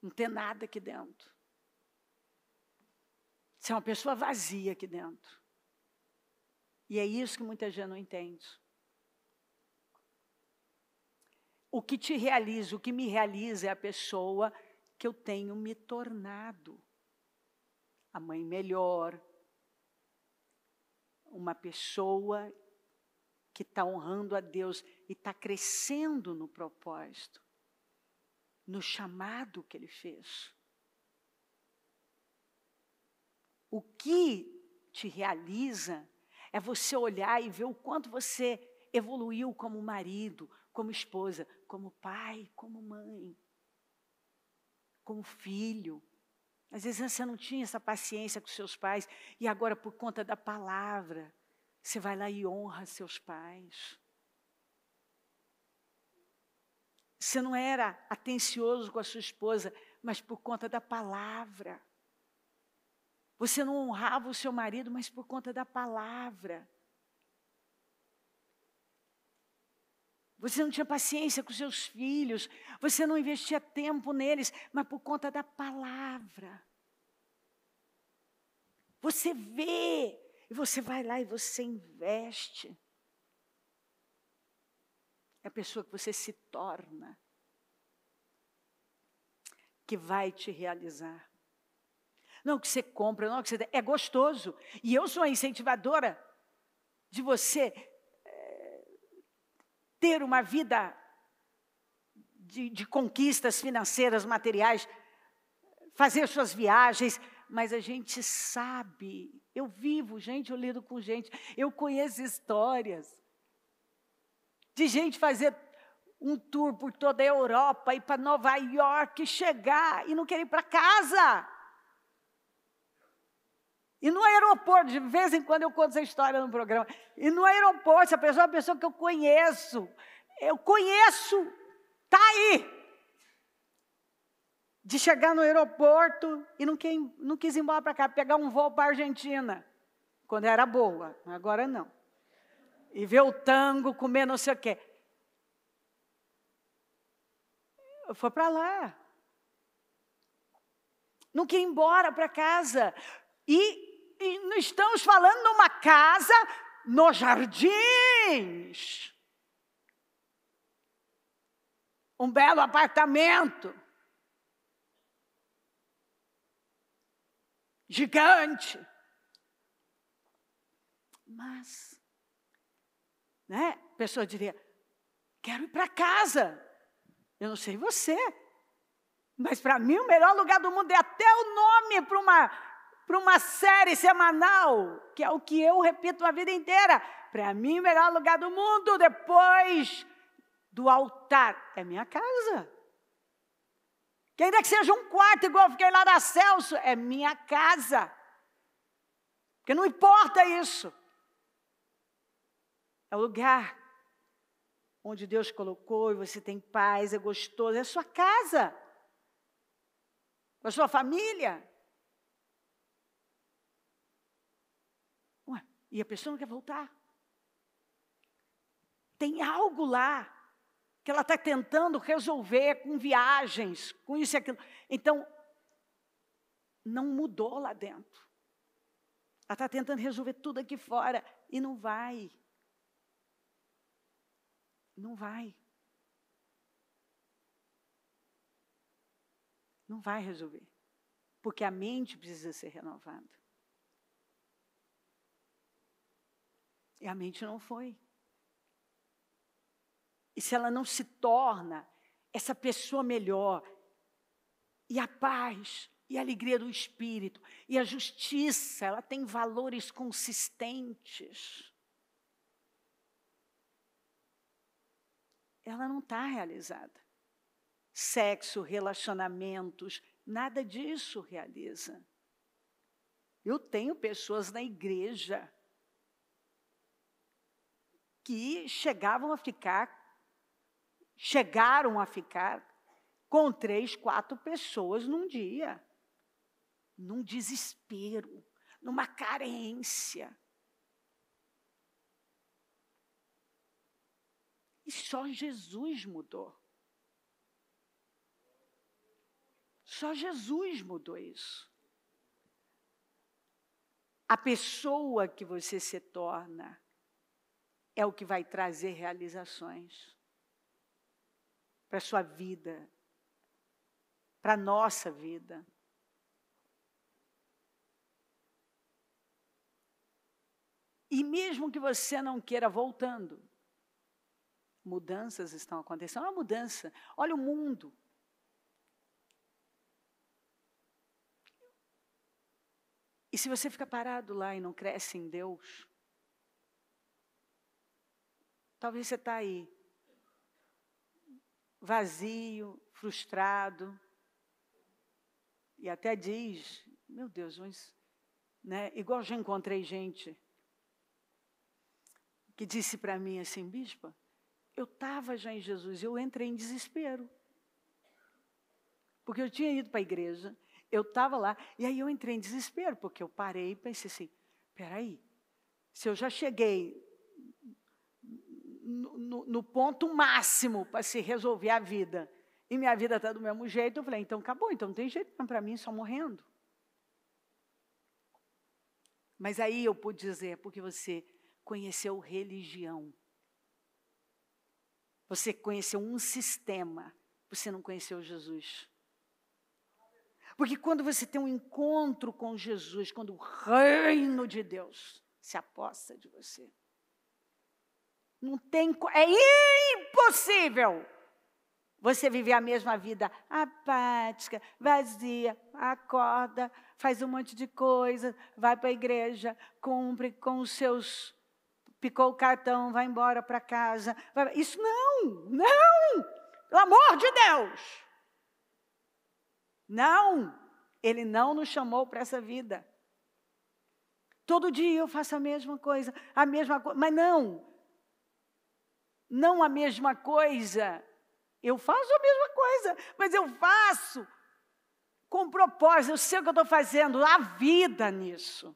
Não ter nada aqui dentro. Você é uma pessoa vazia aqui dentro. E é isso que muita gente não entende. o que te realiza, o que me realiza é a pessoa que eu tenho me tornado. A mãe melhor, uma pessoa que está honrando a Deus e está crescendo no propósito, no chamado que Ele fez. O que te realiza é você olhar e ver o quanto você evoluiu como marido, como esposa, como pai, como mãe, como filho. Às vezes você não tinha essa paciência com seus pais e agora por conta da palavra, você vai lá e honra seus pais. Você não era atencioso com a sua esposa, mas por conta da palavra. Você não honrava o seu marido, mas por conta da palavra. Você não tinha paciência com seus filhos, você não investia tempo neles, mas por conta da palavra. Você vê, e você vai lá e você investe. É a pessoa que você se torna, que vai te realizar. Não que você compra, não que você. É gostoso. E eu sou a incentivadora de você é, ter uma vida de, de conquistas financeiras, materiais, fazer suas viagens, mas a gente sabe. Eu vivo, gente, eu lido com gente, eu conheço histórias de gente fazer um tour por toda a Europa, ir para Nova York, chegar e não querer ir para casa. E no aeroporto, de vez em quando eu conto essa história no programa. E no aeroporto, essa pessoa é uma pessoa que eu conheço. Eu conheço, está aí. De chegar no aeroporto e não, quis, não quis ir embora para cá, pegar um voo para a Argentina. Quando era boa, agora não. E ver o tango, comer não sei o quê. Foi para lá. Não queria ir embora para casa. E e estamos falando numa casa nos jardins. Um belo apartamento. Gigante. Mas, né? A pessoa diria: quero ir para casa. Eu não sei você, mas para mim o melhor lugar do mundo é até o nome para uma para uma série semanal, que é o que eu repito a vida inteira. Para mim, o melhor lugar do mundo depois do altar é minha casa. Que ainda que seja um quarto, igual eu fiquei lá da Celso, é minha casa. Porque não importa isso. É o lugar onde Deus colocou e você tem paz, é gostoso, é a sua casa. Com a sua família. E a pessoa não quer voltar. Tem algo lá que ela está tentando resolver com viagens, com isso e aquilo. Então, não mudou lá dentro. Ela está tentando resolver tudo aqui fora e não vai. Não vai. Não vai resolver. Porque a mente precisa ser renovada. E a mente não foi. E se ela não se torna essa pessoa melhor, e a paz, e a alegria do espírito, e a justiça, ela tem valores consistentes. Ela não está realizada. Sexo, relacionamentos, nada disso realiza. Eu tenho pessoas na igreja que chegavam a ficar, chegaram a ficar com três, quatro pessoas num dia, num desespero, numa carência. E só Jesus mudou. Só Jesus mudou isso. A pessoa que você se torna é o que vai trazer realizações. para a sua vida, para a nossa vida. E mesmo que você não queira voltando, mudanças estão acontecendo. Uma mudança. Olha o mundo. E se você fica parado lá e não cresce em Deus, talvez você está aí, vazio, frustrado, e até diz, meu Deus, mas, né, igual já encontrei gente que disse para mim assim, bispa, eu estava já em Jesus, eu entrei em desespero. Porque eu tinha ido para a igreja, eu estava lá, e aí eu entrei em desespero, porque eu parei e pensei assim, peraí, se eu já cheguei no, no, ponto máximo para se resolver a vida, e minha vida está do mesmo jeito, eu falei, então acabou, então não tem jeito para mim, só morrendo. Mas aí eu pude dizer, porque você conheceu religião. Você conheceu um sistema, você não conheceu Jesus. Porque quando você tem um encontro com Jesus, quando o reino de Deus se aposta de você, não tem, é impossível você viver a mesma vida apática, vazia, acorda, faz um monte de coisa, vai para a igreja, cumpre com os seus picou o cartão, vai embora para casa. Vai... Isso não, não, pelo amor de Deus. Não, Ele não nos chamou para essa vida. Todo dia eu faço a mesma coisa, a mesma coisa, mas não, não a mesma coisa. Eu faço a mesma coisa, mas eu faço com propósito, eu sei o que eu estou fazendo, há vida nisso.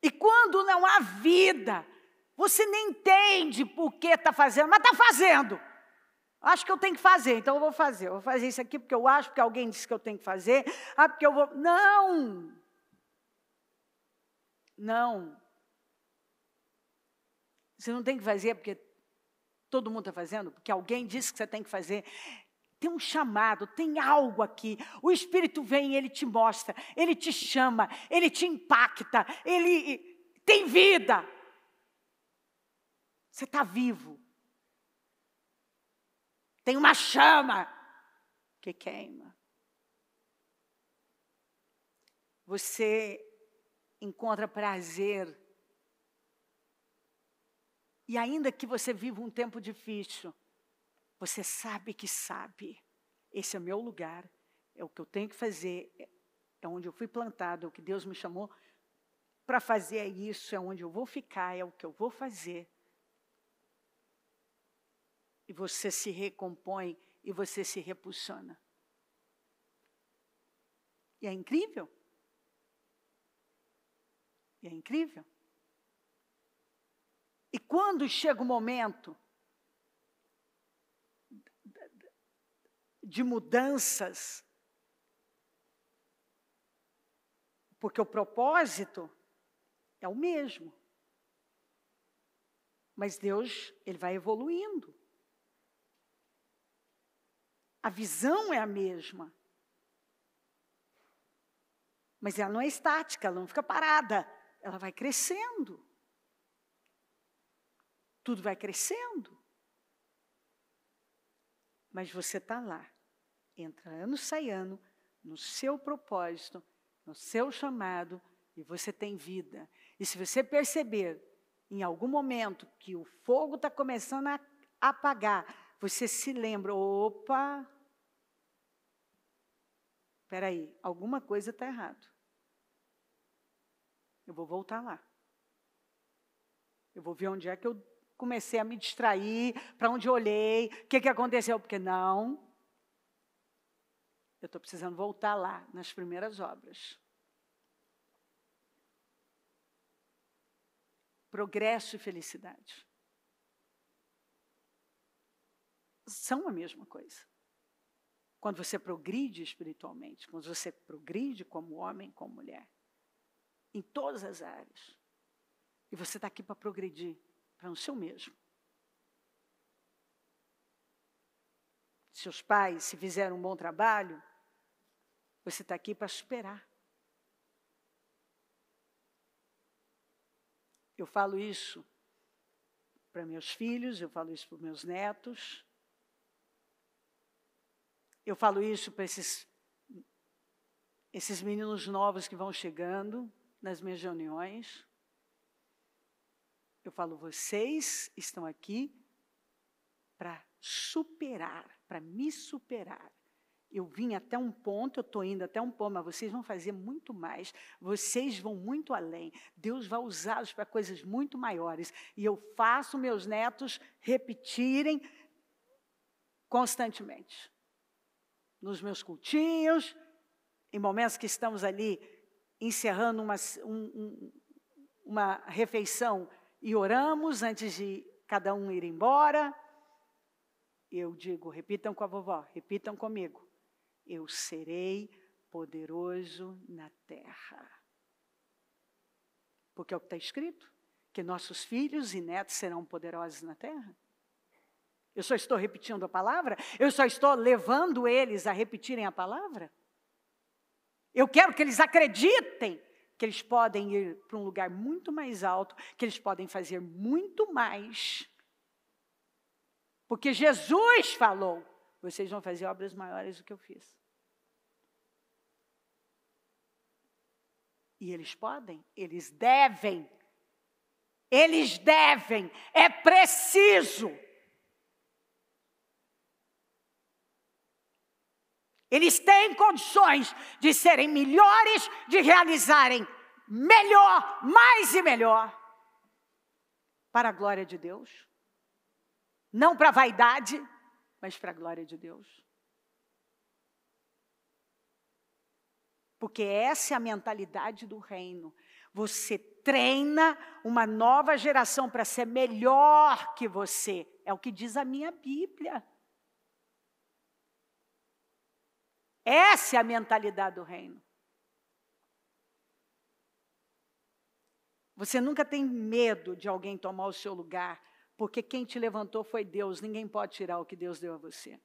E quando não há vida, você nem entende por que está fazendo, mas está fazendo. Acho que eu tenho que fazer, então eu vou fazer. Eu vou fazer isso aqui porque eu acho, porque alguém disse que eu tenho que fazer. Ah, porque eu vou. Não! Não. Você não tem que fazer porque todo mundo está fazendo, porque alguém disse que você tem que fazer. Tem um chamado, tem algo aqui. O Espírito vem, ele te mostra, ele te chama, ele te impacta, ele tem vida. Você está vivo. Tem uma chama que queima. Você encontra prazer. E ainda que você viva um tempo difícil, você sabe que sabe. Esse é o meu lugar, é o que eu tenho que fazer, é onde eu fui plantado, é o que Deus me chamou para fazer é isso, é onde eu vou ficar, é o que eu vou fazer. E você se recompõe e você se repulsiona. E é incrível. E é incrível. E quando chega o momento de mudanças, porque o propósito é o mesmo. Mas Deus, ele vai evoluindo. A visão é a mesma. Mas ela não é estática, ela não fica parada. Ela vai crescendo. Tudo vai crescendo. Mas você está lá entra ano, sai ano, no seu propósito, no seu chamado, e você tem vida. E se você perceber em algum momento que o fogo está começando a apagar, você se lembra, opa, espera aí, alguma coisa está errado. Eu vou voltar lá. Eu vou ver onde é que eu comecei a me distrair, para onde olhei, o que, que aconteceu, porque não, eu estou precisando voltar lá, nas primeiras obras. Progresso e felicidade. São a mesma coisa. Quando você progride espiritualmente, quando você progride como homem, como mulher, em todas as áreas, e você está aqui para progredir para o seu mesmo. seus pais, se fizeram um bom trabalho, você está aqui para superar. Eu falo isso para meus filhos, eu falo isso para meus netos. Eu falo isso para esses, esses meninos novos que vão chegando nas minhas reuniões. Eu falo, vocês estão aqui para superar, para me superar. Eu vim até um ponto, eu estou indo até um ponto, mas vocês vão fazer muito mais, vocês vão muito além. Deus vai usá-los para coisas muito maiores. E eu faço meus netos repetirem constantemente. Nos meus cultinhos, em momentos que estamos ali encerrando uma, um, uma refeição e oramos antes de cada um ir embora. Eu digo, repitam com a vovó, repitam comigo eu serei poderoso na terra. Porque é o que está escrito: que nossos filhos e netos serão poderosos na terra. Eu só estou repetindo a palavra? Eu só estou levando eles a repetirem a palavra? Eu quero que eles acreditem que eles podem ir para um lugar muito mais alto, que eles podem fazer muito mais. Porque Jesus falou: vocês vão fazer obras maiores do que eu fiz. E eles podem, eles devem. Eles devem, é preciso. Eles têm condições de serem melhores, de realizarem melhor, mais e melhor, para a glória de Deus. Não para a vaidade, mas para a glória de Deus. Porque essa é a mentalidade do reino. Você treina uma nova geração para ser melhor que você. É o que diz a minha Bíblia. Essa é a mentalidade do reino. Você nunca tem medo de alguém tomar o seu lugar, porque quem te levantou foi Deus, ninguém pode tirar o que Deus deu a você.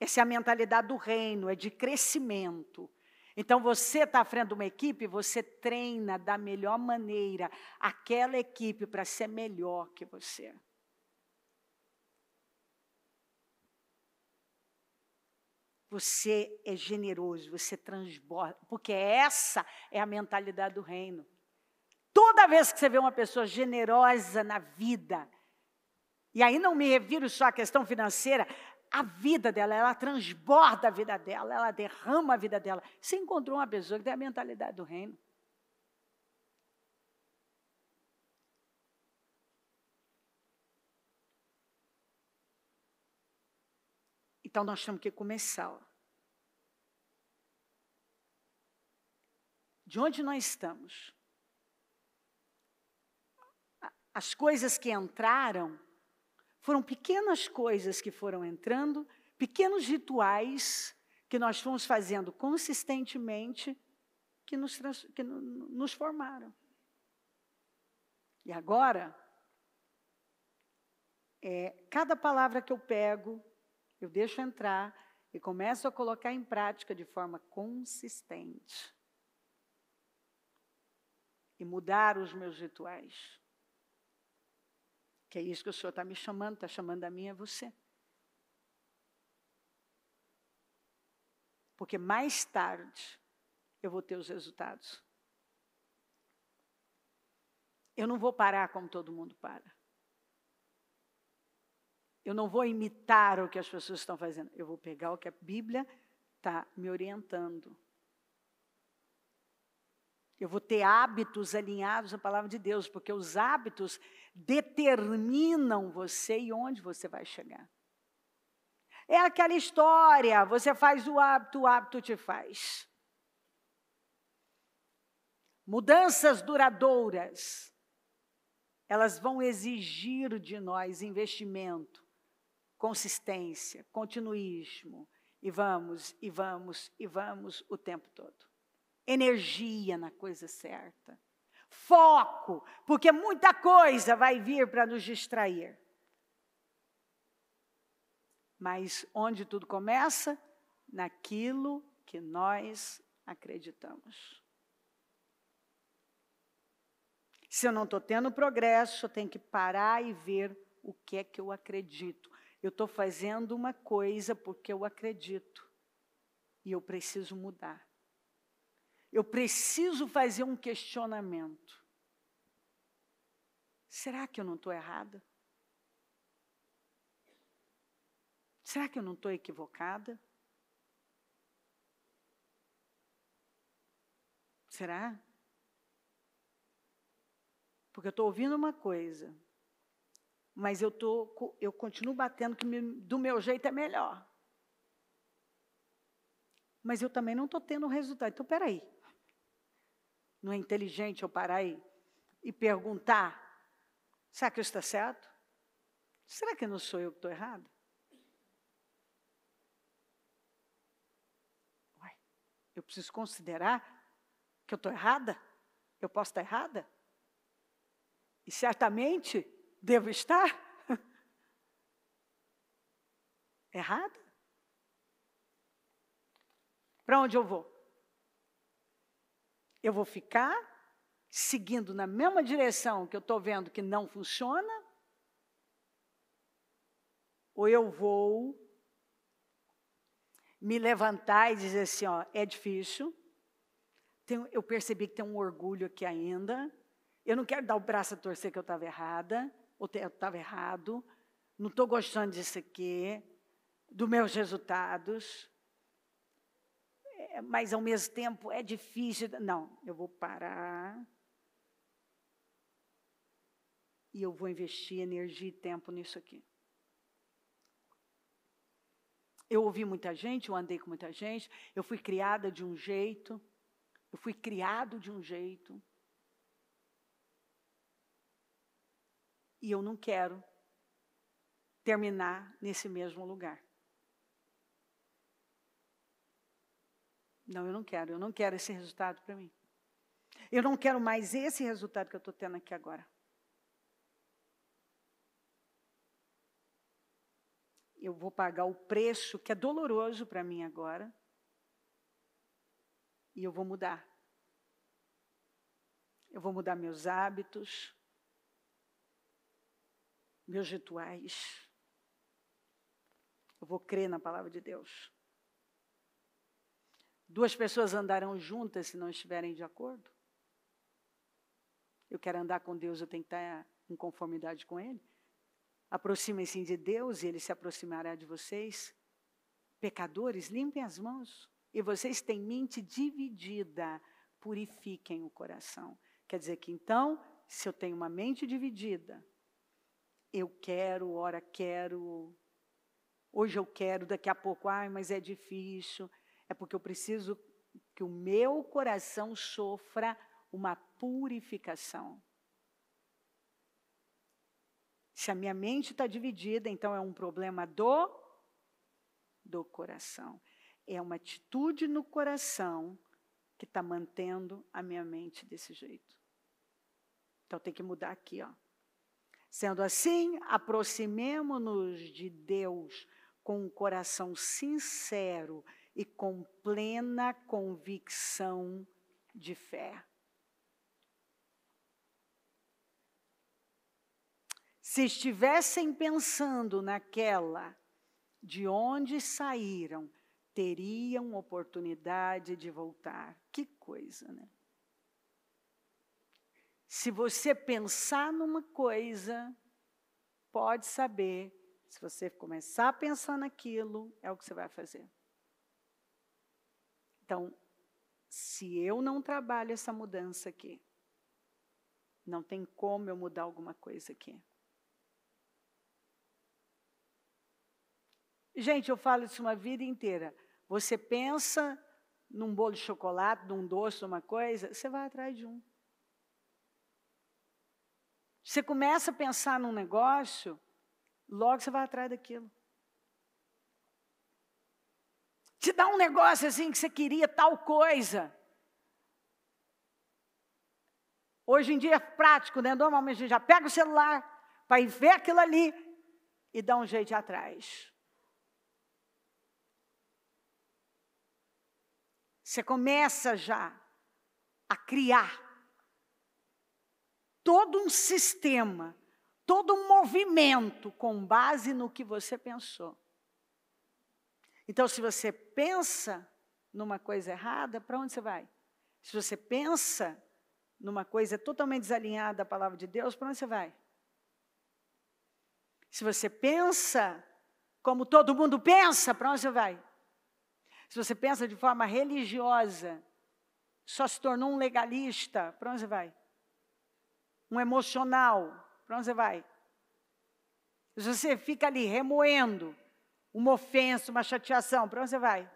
Essa é a mentalidade do reino, é de crescimento. Então você está à frente de uma equipe, você treina da melhor maneira aquela equipe para ser melhor que você. Você é generoso, você transborda, porque essa é a mentalidade do reino. Toda vez que você vê uma pessoa generosa na vida, e aí não me reviro só à questão financeira, a vida dela, ela transborda a vida dela, ela derrama a vida dela. Você encontrou uma pessoa que tem a mentalidade do reino. Então nós temos que começar. Ó. De onde nós estamos? As coisas que entraram foram pequenas coisas que foram entrando, pequenos rituais que nós fomos fazendo consistentemente que nos, que nos formaram. E agora, é, cada palavra que eu pego, eu deixo entrar e começo a colocar em prática de forma consistente. E mudar os meus rituais. Que é isso que o Senhor está me chamando, está chamando a mim a você. Porque mais tarde eu vou ter os resultados. Eu não vou parar como todo mundo para. Eu não vou imitar o que as pessoas estão fazendo. Eu vou pegar o que a Bíblia está me orientando. Eu vou ter hábitos alinhados à palavra de Deus, porque os hábitos determinam você e onde você vai chegar. É aquela história, você faz o hábito, o hábito te faz. Mudanças duradouras, elas vão exigir de nós investimento, consistência, continuismo, e vamos, e vamos, e vamos o tempo todo energia na coisa certa, foco, porque muita coisa vai vir para nos distrair. Mas onde tudo começa? Naquilo que nós acreditamos. Se eu não estou tendo progresso, eu tenho que parar e ver o que é que eu acredito. Eu estou fazendo uma coisa porque eu acredito. E eu preciso mudar. Eu preciso fazer um questionamento. Será que eu não estou errada? Será que eu não estou equivocada? Será? Porque eu estou ouvindo uma coisa, mas eu, tô, eu continuo batendo que do meu jeito é melhor. Mas eu também não estou tendo resultado. Então, peraí. Não é inteligente eu parar aí e perguntar: será que eu estou certo? Será que não sou eu que estou errado? Ué, eu preciso considerar que eu estou errada? Eu posso estar errada? E certamente devo estar [laughs] errada. Para onde eu vou? Eu vou ficar seguindo na mesma direção que eu estou vendo que não funciona? Ou eu vou me levantar e dizer assim, ó, é difícil, tenho, eu percebi que tem um orgulho aqui ainda, eu não quero dar o braço a torcer que eu estava errada, estava errado, não estou gostando disso aqui, dos meus resultados, é, mas ao mesmo tempo é difícil. Não, eu vou parar e eu vou investir energia e tempo nisso aqui. Eu ouvi muita gente, eu andei com muita gente, eu fui criada de um jeito, eu fui criado de um jeito. E eu não quero terminar nesse mesmo lugar. Não, eu não quero, eu não quero esse resultado para mim. Eu não quero mais esse resultado que eu estou tendo aqui agora. Eu vou pagar o preço que é doloroso para mim agora. E eu vou mudar. Eu vou mudar meus hábitos, meus rituais. Eu vou crer na palavra de Deus. Duas pessoas andarão juntas se não estiverem de acordo? Eu quero andar com Deus, eu tenho que estar em conformidade com Ele. Aproximem-se de Deus e Ele se aproximará de vocês. Pecadores, limpem as mãos. E vocês têm mente dividida, purifiquem o coração. Quer dizer que então, se eu tenho uma mente dividida, eu quero, ora quero, hoje eu quero, daqui a pouco, ai, mas é difícil. É porque eu preciso que o meu coração sofra uma purificação. Se a minha mente está dividida, então é um problema do do coração. É uma atitude no coração que está mantendo a minha mente desse jeito. Então tem que mudar aqui, ó. Sendo assim, aproximemo-nos de Deus com um coração sincero e com plena convicção de fé. Se estivessem pensando naquela de onde saíram, teriam oportunidade de voltar. Que coisa, né? Se você pensar numa coisa, pode saber, se você começar a pensar naquilo, é o que você vai fazer. Então, se eu não trabalho essa mudança aqui, não tem como eu mudar alguma coisa aqui. Gente, eu falo isso uma vida inteira. Você pensa num bolo de chocolate, num doce, numa coisa, você vai atrás de um. Você começa a pensar num negócio, logo você vai atrás daquilo. Te dá um negócio assim que você queria tal coisa. Hoje em dia é prático, né? Normalmente a gente já pega o celular para ir ver aquilo ali e dá um jeito atrás. Você começa já a criar todo um sistema, todo um movimento com base no que você pensou. Então, se você pensa numa coisa errada, para onde você vai? Se você pensa numa coisa totalmente desalinhada da palavra de Deus, para onde você vai? Se você pensa como todo mundo pensa, para onde você vai? Se você pensa de forma religiosa, só se tornou um legalista, para onde você vai? Um emocional, para onde você vai? Se você fica ali remoendo uma ofensa, uma chateação, para onde você vai?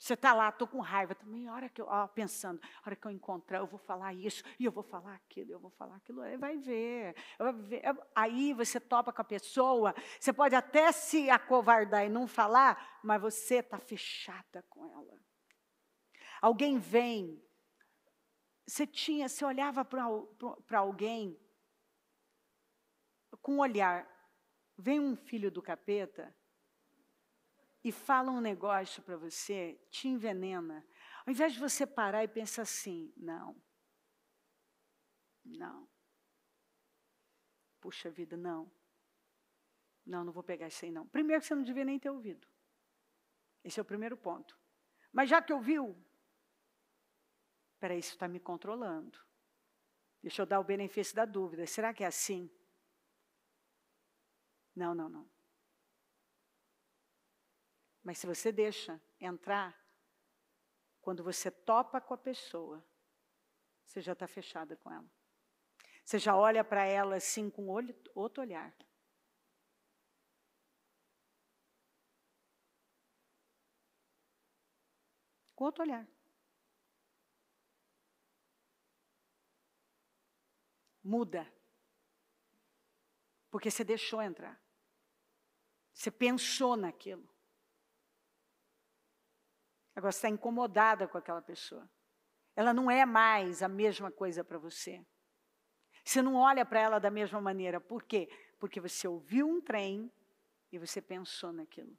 Você está lá, estou com raiva também, a hora que eu, ó, pensando, a hora que eu encontrar, eu vou falar isso, e eu vou falar aquilo, eu vou falar aquilo, aí vai ver, vai ver. Aí você topa com a pessoa, você pode até se acovardar e não falar, mas você está fechada com ela. Alguém vem, você tinha, você olhava para alguém com um olhar, vem um filho do capeta, e fala um negócio para você, te envenena. Ao invés de você parar e pensar assim, não, não. Puxa vida, não. Não, não vou pegar isso aí não. Primeiro que você não devia nem ter ouvido. Esse é o primeiro ponto. Mas já que ouviu, espera isso está me controlando. Deixa eu dar o benefício da dúvida. Será que é assim? Não, não, não. Mas se você deixa entrar, quando você topa com a pessoa, você já está fechada com ela. Você já olha para ela assim com olho, outro olhar. Com outro olhar. Muda. Porque você deixou entrar. Você pensou naquilo. Agora você está incomodada com aquela pessoa. Ela não é mais a mesma coisa para você. Você não olha para ela da mesma maneira. Por quê? Porque você ouviu um trem e você pensou naquilo.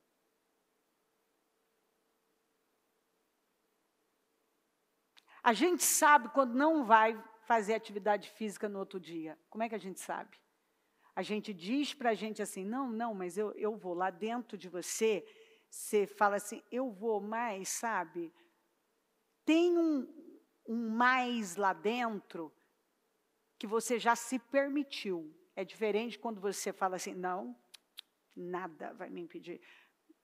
A gente sabe quando não vai fazer atividade física no outro dia. Como é que a gente sabe? A gente diz para a gente assim: não, não, mas eu, eu vou lá dentro de você você fala assim, eu vou mais, sabe? Tem um, um mais lá dentro que você já se permitiu. É diferente quando você fala assim, não, nada vai me impedir.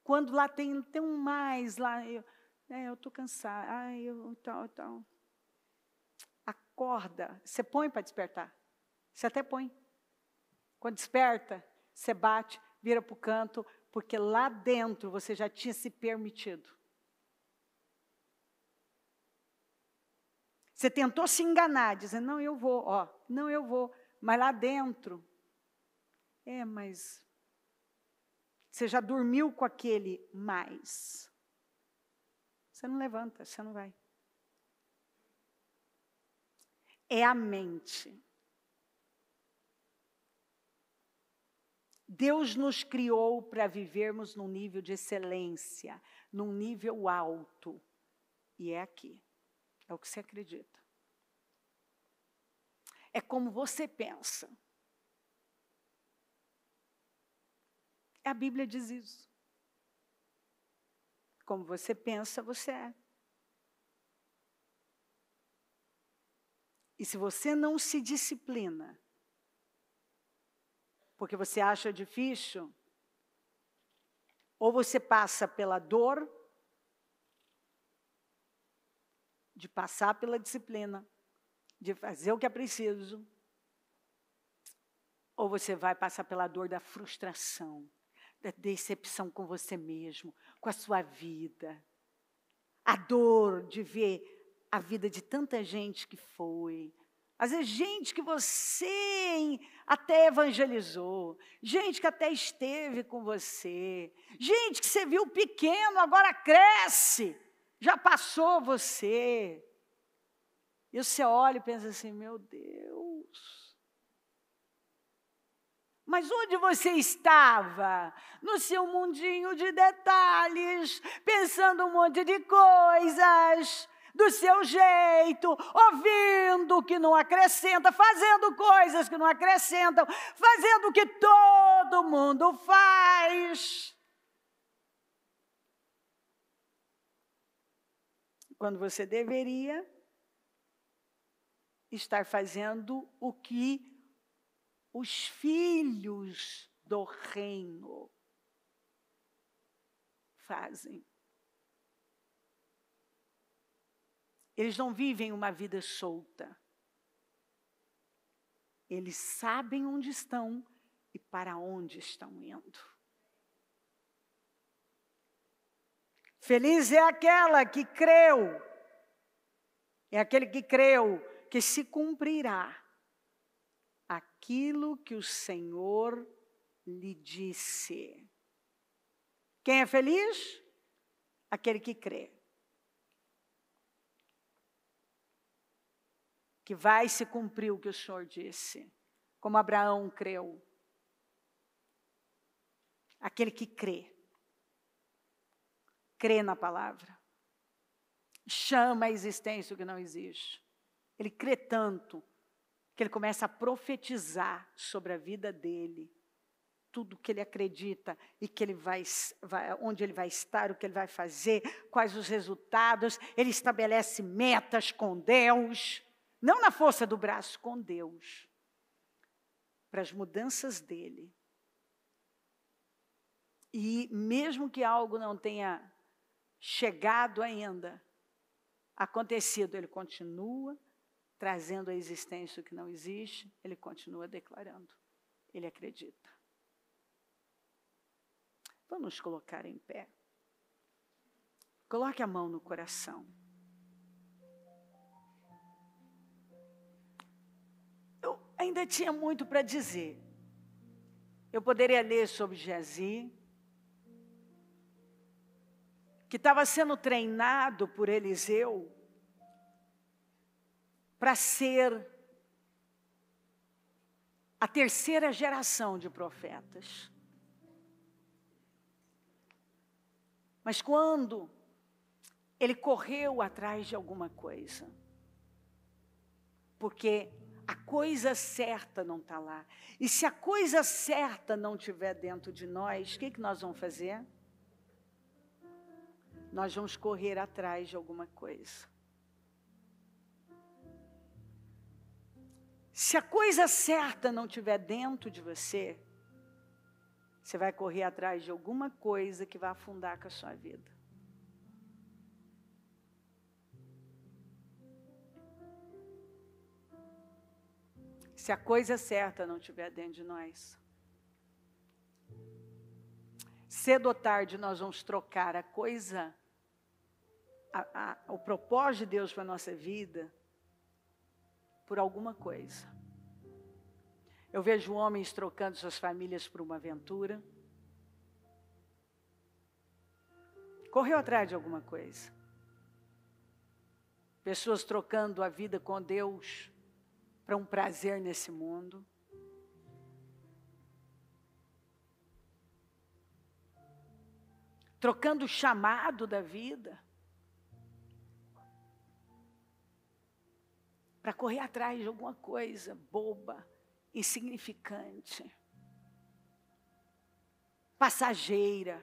Quando lá tem, tem um mais, lá, eu é, estou cansada, eu tal, tal. Acorda, você põe para despertar. Você até põe. Quando desperta, você bate, vira para o canto, porque lá dentro você já tinha se permitido. Você tentou se enganar, dizendo, não, eu vou, ó, não, eu vou. Mas lá dentro, é, mas você já dormiu com aquele mais. Você não levanta, você não vai. É a mente. Deus nos criou para vivermos num nível de excelência, num nível alto. E é aqui. É o que você acredita. É como você pensa. A Bíblia diz isso. Como você pensa, você é. E se você não se disciplina, porque você acha difícil, ou você passa pela dor de passar pela disciplina, de fazer o que é preciso, ou você vai passar pela dor da frustração, da decepção com você mesmo, com a sua vida, a dor de ver a vida de tanta gente que foi, às vezes, gente que você até evangelizou, gente que até esteve com você, gente que você viu pequeno, agora cresce, já passou você. E você olha e pensa assim: meu Deus. Mas onde você estava? No seu mundinho de detalhes, pensando um monte de coisas, do seu jeito, ouvindo o que não acrescenta, fazendo coisas que não acrescentam, fazendo o que todo mundo faz. Quando você deveria estar fazendo o que os filhos do reino fazem. Eles não vivem uma vida solta. Eles sabem onde estão e para onde estão indo. Feliz é aquela que creu, é aquele que creu que se cumprirá aquilo que o Senhor lhe disse. Quem é feliz? Aquele que crê. Que vai se cumprir o que o Senhor disse, como Abraão creu. Aquele que crê. Crê na palavra. Chama a existência o que não existe. Ele crê tanto que ele começa a profetizar sobre a vida dele, tudo que ele acredita e que ele vai, vai, onde ele vai estar, o que ele vai fazer, quais os resultados. Ele estabelece metas com Deus, não na força do braço, com Deus, para as mudanças dele. E mesmo que algo não tenha chegado ainda, acontecido, ele continua trazendo à existência o que não existe, ele continua declarando. Ele acredita. Vamos colocar em pé. Coloque a mão no coração. Ainda tinha muito para dizer. Eu poderia ler sobre Gezi, que estava sendo treinado por Eliseu para ser a terceira geração de profetas. Mas quando ele correu atrás de alguma coisa, porque a coisa certa não está lá. E se a coisa certa não estiver dentro de nós, o que, que nós vamos fazer? Nós vamos correr atrás de alguma coisa. Se a coisa certa não estiver dentro de você, você vai correr atrás de alguma coisa que vai afundar com a sua vida. Se a coisa certa não estiver dentro de nós, cedo ou tarde nós vamos trocar a coisa, a, a, o propósito de Deus para a nossa vida, por alguma coisa. Eu vejo homens trocando suas famílias por uma aventura. Correu atrás de alguma coisa. Pessoas trocando a vida com Deus para um prazer nesse mundo. Trocando o chamado da vida para correr atrás de alguma coisa boba, insignificante, passageira.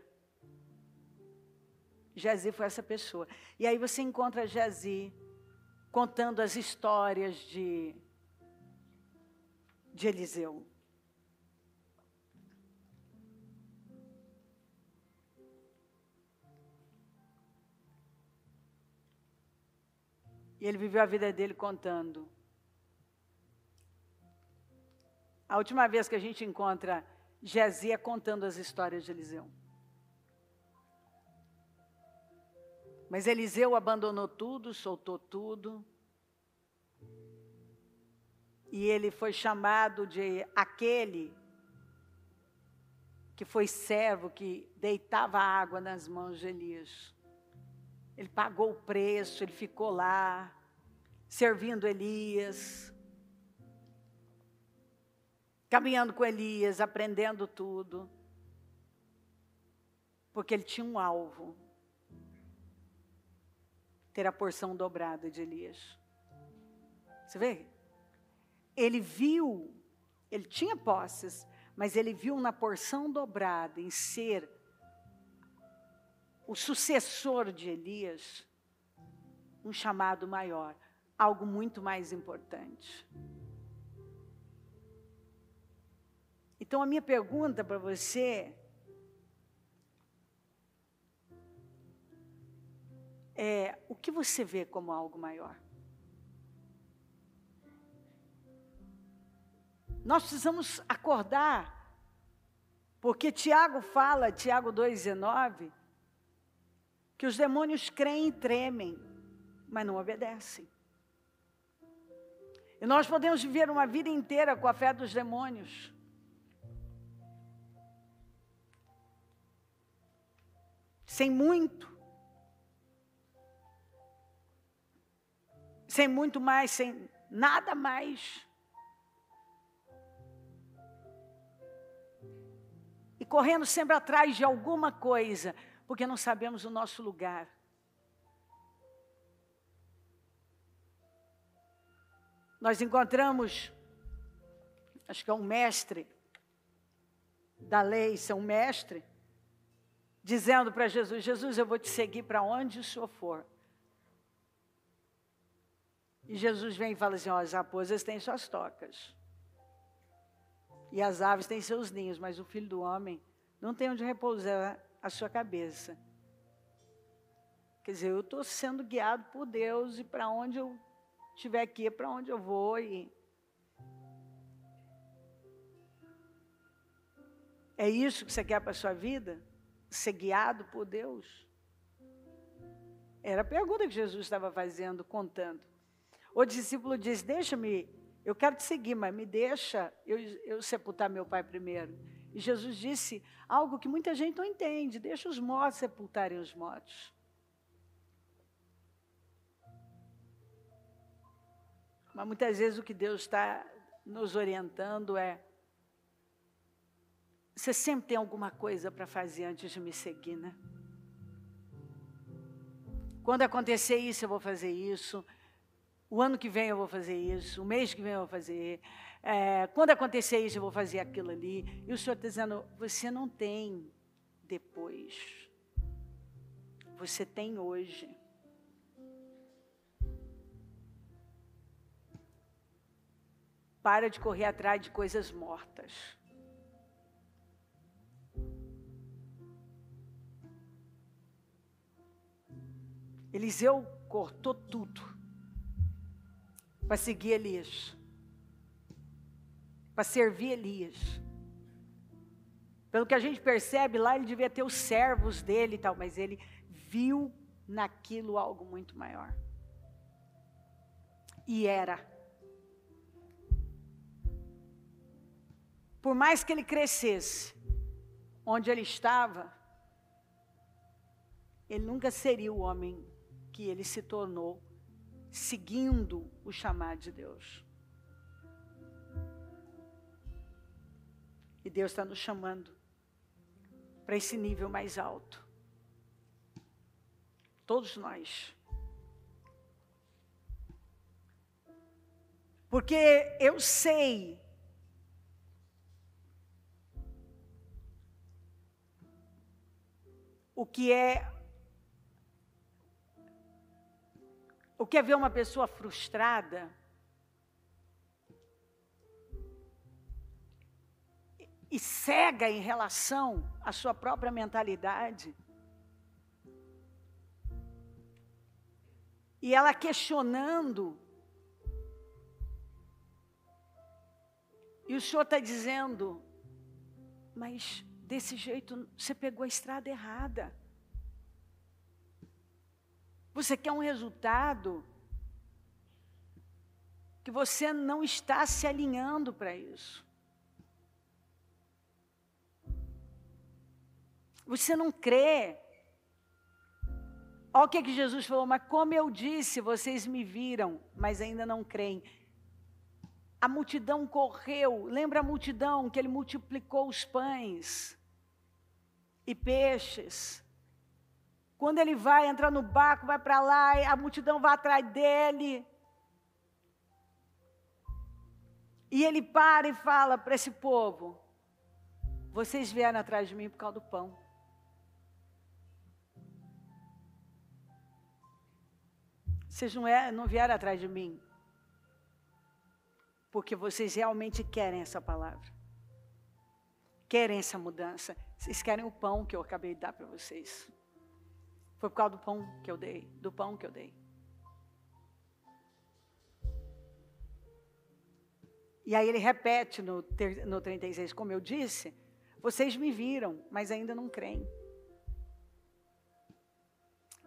Jazi foi essa pessoa. E aí você encontra Jazi contando as histórias de, de Eliseu. E ele viveu a vida dele contando. A última vez que a gente encontra Jezia contando as histórias de Eliseu. Mas Eliseu abandonou tudo, soltou tudo. E ele foi chamado de aquele que foi servo que deitava água nas mãos de Elias. Ele pagou o preço, ele ficou lá, servindo Elias. caminhando com Elias, aprendendo tudo. Porque ele tinha um alvo ter a porção dobrada de Elias. Você vê? Ele viu, ele tinha posses, mas ele viu na porção dobrada, em ser o sucessor de Elias, um chamado maior, algo muito mais importante. Então, a minha pergunta para você é: o que você vê como algo maior? Nós precisamos acordar, porque Tiago fala, Tiago 2,19, que os demônios creem e tremem, mas não obedecem. E nós podemos viver uma vida inteira com a fé dos demônios. Sem muito. Sem muito mais, sem nada mais. E correndo sempre atrás de alguma coisa porque não sabemos o nosso lugar. Nós encontramos, acho que é um mestre da lei, São Mestre, dizendo para Jesus: Jesus, eu vou te seguir para onde o Senhor for. E Jesus vem e fala assim: as raposas têm suas tocas. E as aves têm seus ninhos, mas o filho do homem não tem onde repousar a sua cabeça. Quer dizer, eu estou sendo guiado por Deus e para onde eu tiver aqui é para onde eu vou. E... É isso que você quer para a sua vida? Ser guiado por Deus? Era a pergunta que Jesus estava fazendo, contando. O discípulo diz: Deixa-me, eu quero te seguir, mas me deixa eu, eu sepultar meu pai primeiro. E Jesus disse algo que muita gente não entende: deixa os mortos sepultarem os mortos. Mas muitas vezes o que Deus está nos orientando é: você sempre tem alguma coisa para fazer antes de me seguir, né? Quando acontecer isso, eu vou fazer isso. O ano que vem eu vou fazer isso. O mês que vem eu vou fazer é, quando acontecer isso, eu vou fazer aquilo ali. E o Senhor está dizendo: você não tem depois, você tem hoje. Para de correr atrás de coisas mortas. Eliseu cortou tudo para seguir Elias para servir Elias. Pelo que a gente percebe, lá ele devia ter os servos dele e tal, mas ele viu naquilo algo muito maior. E era. Por mais que ele crescesse, onde ele estava, ele nunca seria o homem que ele se tornou, seguindo o chamado de Deus. E Deus está nos chamando para esse nível mais alto. Todos nós. Porque eu sei o que é o que é ver uma pessoa frustrada e cega em relação à sua própria mentalidade. E ela questionando. E o senhor está dizendo, mas desse jeito você pegou a estrada errada. Você quer um resultado que você não está se alinhando para isso. Você não crê. Olha o que, que Jesus falou, mas como eu disse, vocês me viram, mas ainda não creem. a multidão correu. Lembra a multidão que ele multiplicou os pães e peixes? Quando ele vai entrar no barco, vai para lá, a multidão vai atrás dele. E ele para e fala para esse povo: Vocês vieram atrás de mim por causa do pão. Vocês não, é, não vieram atrás de mim porque vocês realmente querem essa palavra. Querem essa mudança. Vocês querem o pão que eu acabei de dar para vocês. Foi por causa do pão que eu dei, do pão que eu dei. E aí ele repete no, no 36, como eu disse, vocês me viram, mas ainda não creem.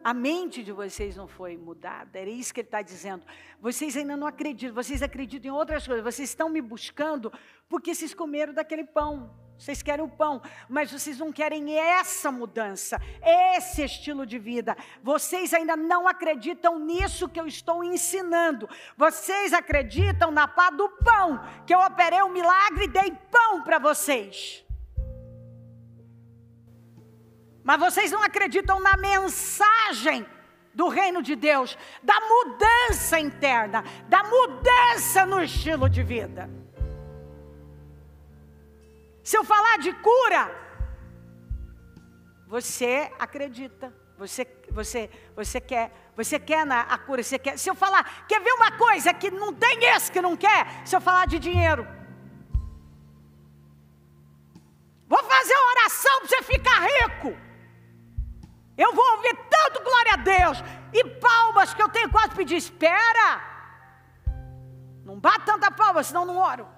A mente de vocês não foi mudada, era isso que ele está dizendo. Vocês ainda não acreditam, vocês acreditam em outras coisas, vocês estão me buscando porque vocês comeram daquele pão. Vocês querem o pão, mas vocês não querem essa mudança, esse estilo de vida. Vocês ainda não acreditam nisso que eu estou ensinando. Vocês acreditam na pá do pão, que eu operei um milagre e dei pão para vocês. Mas vocês não acreditam na mensagem do reino de Deus, da mudança interna, da mudança no estilo de vida. Se eu falar de cura, você acredita, você, você, você quer, você quer na a cura, você quer. Se eu falar, quer ver uma coisa que não tem esse que não quer? Se eu falar de dinheiro, vou fazer uma oração para você ficar rico. Eu vou ouvir tanto glória a Deus e palmas que eu tenho quase pedir. Espera! Não bate tanta palma, senão não oro.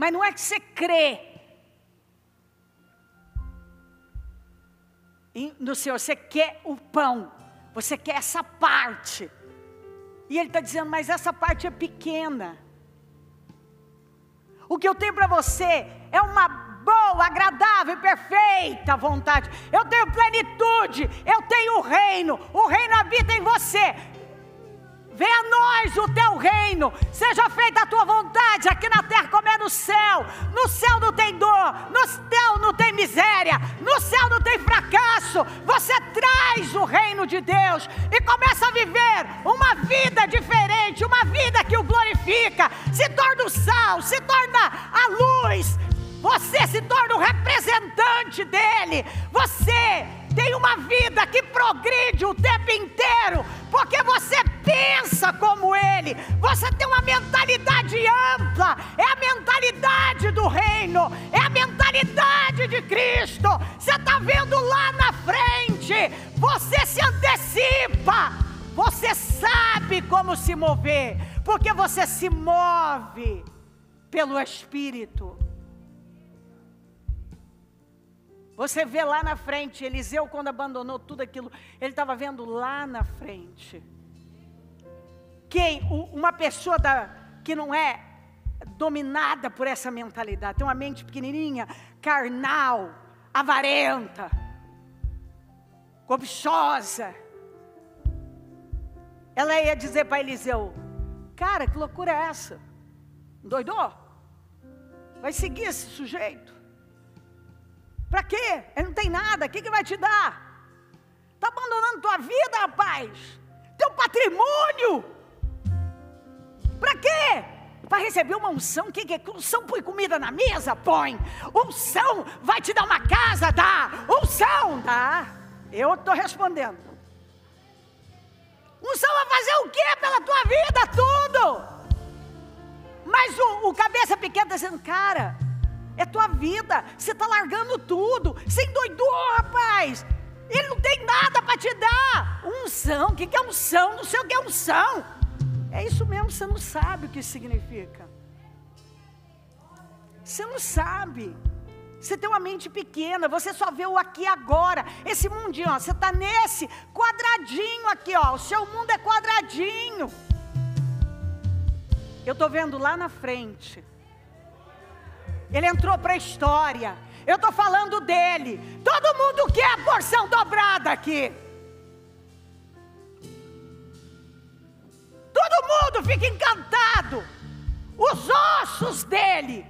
Mas não é que você crê no Senhor, você quer o pão, você quer essa parte. E Ele está dizendo, mas essa parte é pequena. O que eu tenho para você é uma boa, agradável e perfeita vontade. Eu tenho plenitude, eu tenho o reino, o reino habita em você. Venha a nós o teu reino, seja feita a tua vontade aqui na terra como é no céu. No céu não tem dor, no céu não tem miséria, no céu não tem fracasso. Você traz o reino de Deus e começa a viver uma vida diferente, uma vida que o glorifica. Se torna o sal, se torna a luz. Você se torna o representante dele. Você tem uma vida que progride o tempo inteiro, porque você pensa como Ele, você tem uma mentalidade ampla, é a mentalidade do reino, é a mentalidade de Cristo. Você está vendo lá na frente, você se antecipa, você sabe como se mover, porque você se move pelo Espírito. Você vê lá na frente, Eliseu, quando abandonou tudo aquilo, ele estava vendo lá na frente. Quem? Uma pessoa da, que não é dominada por essa mentalidade, tem uma mente pequenininha, carnal, avarenta, cobiçosa. Ela ia dizer para Eliseu: Cara, que loucura é essa? Doidou? Vai seguir esse sujeito? Para quê? Ele não tem nada, o que, que vai te dar? Está abandonando tua vida, rapaz. Teu patrimônio. Para quê? Para receber uma unção, que, que unção põe comida na mesa? Põe. Unção vai te dar uma casa? Dá. Unção? Dá. Eu estou respondendo. Unção vai fazer o que pela tua vida? Tudo. Mas o, o cabeça pequena está dizendo, cara, é tua vida. Você está largando tudo. Você endoidou, rapaz. Ele não tem nada para te dar. Unção, o que é unção? Não sei o que é unção. É isso mesmo, você não sabe o que significa. Você não sabe. Você tem uma mente pequena, você só vê o aqui e agora. Esse mundinho, ó, você está nesse quadradinho aqui, ó. O seu mundo é quadradinho. Eu estou vendo lá na frente ele entrou para a história. Eu estou falando dele. Todo mundo quer a porção dobrada aqui. mundo fica encantado. Os ossos dele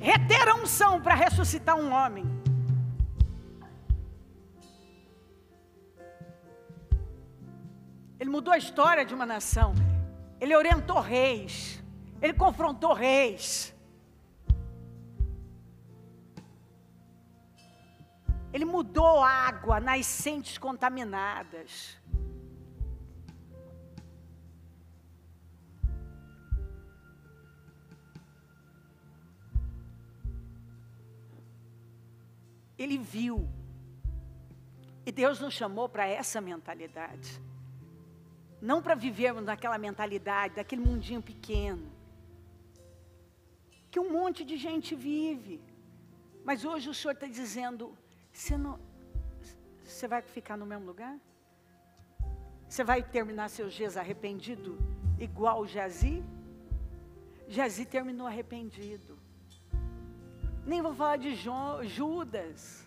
reter unção para ressuscitar um homem. Ele mudou a história de uma nação. Ele orientou reis. Ele confrontou reis. Ele mudou água, nascentes contaminadas. Ele viu. E Deus nos chamou para essa mentalidade. Não para vivermos naquela mentalidade, daquele mundinho pequeno. Que um monte de gente vive. Mas hoje o Senhor está dizendo: você, não, você vai ficar no mesmo lugar? Você vai terminar seus dias arrependido, igual Jazi? Jazi terminou arrependido. Nem vou falar de Judas.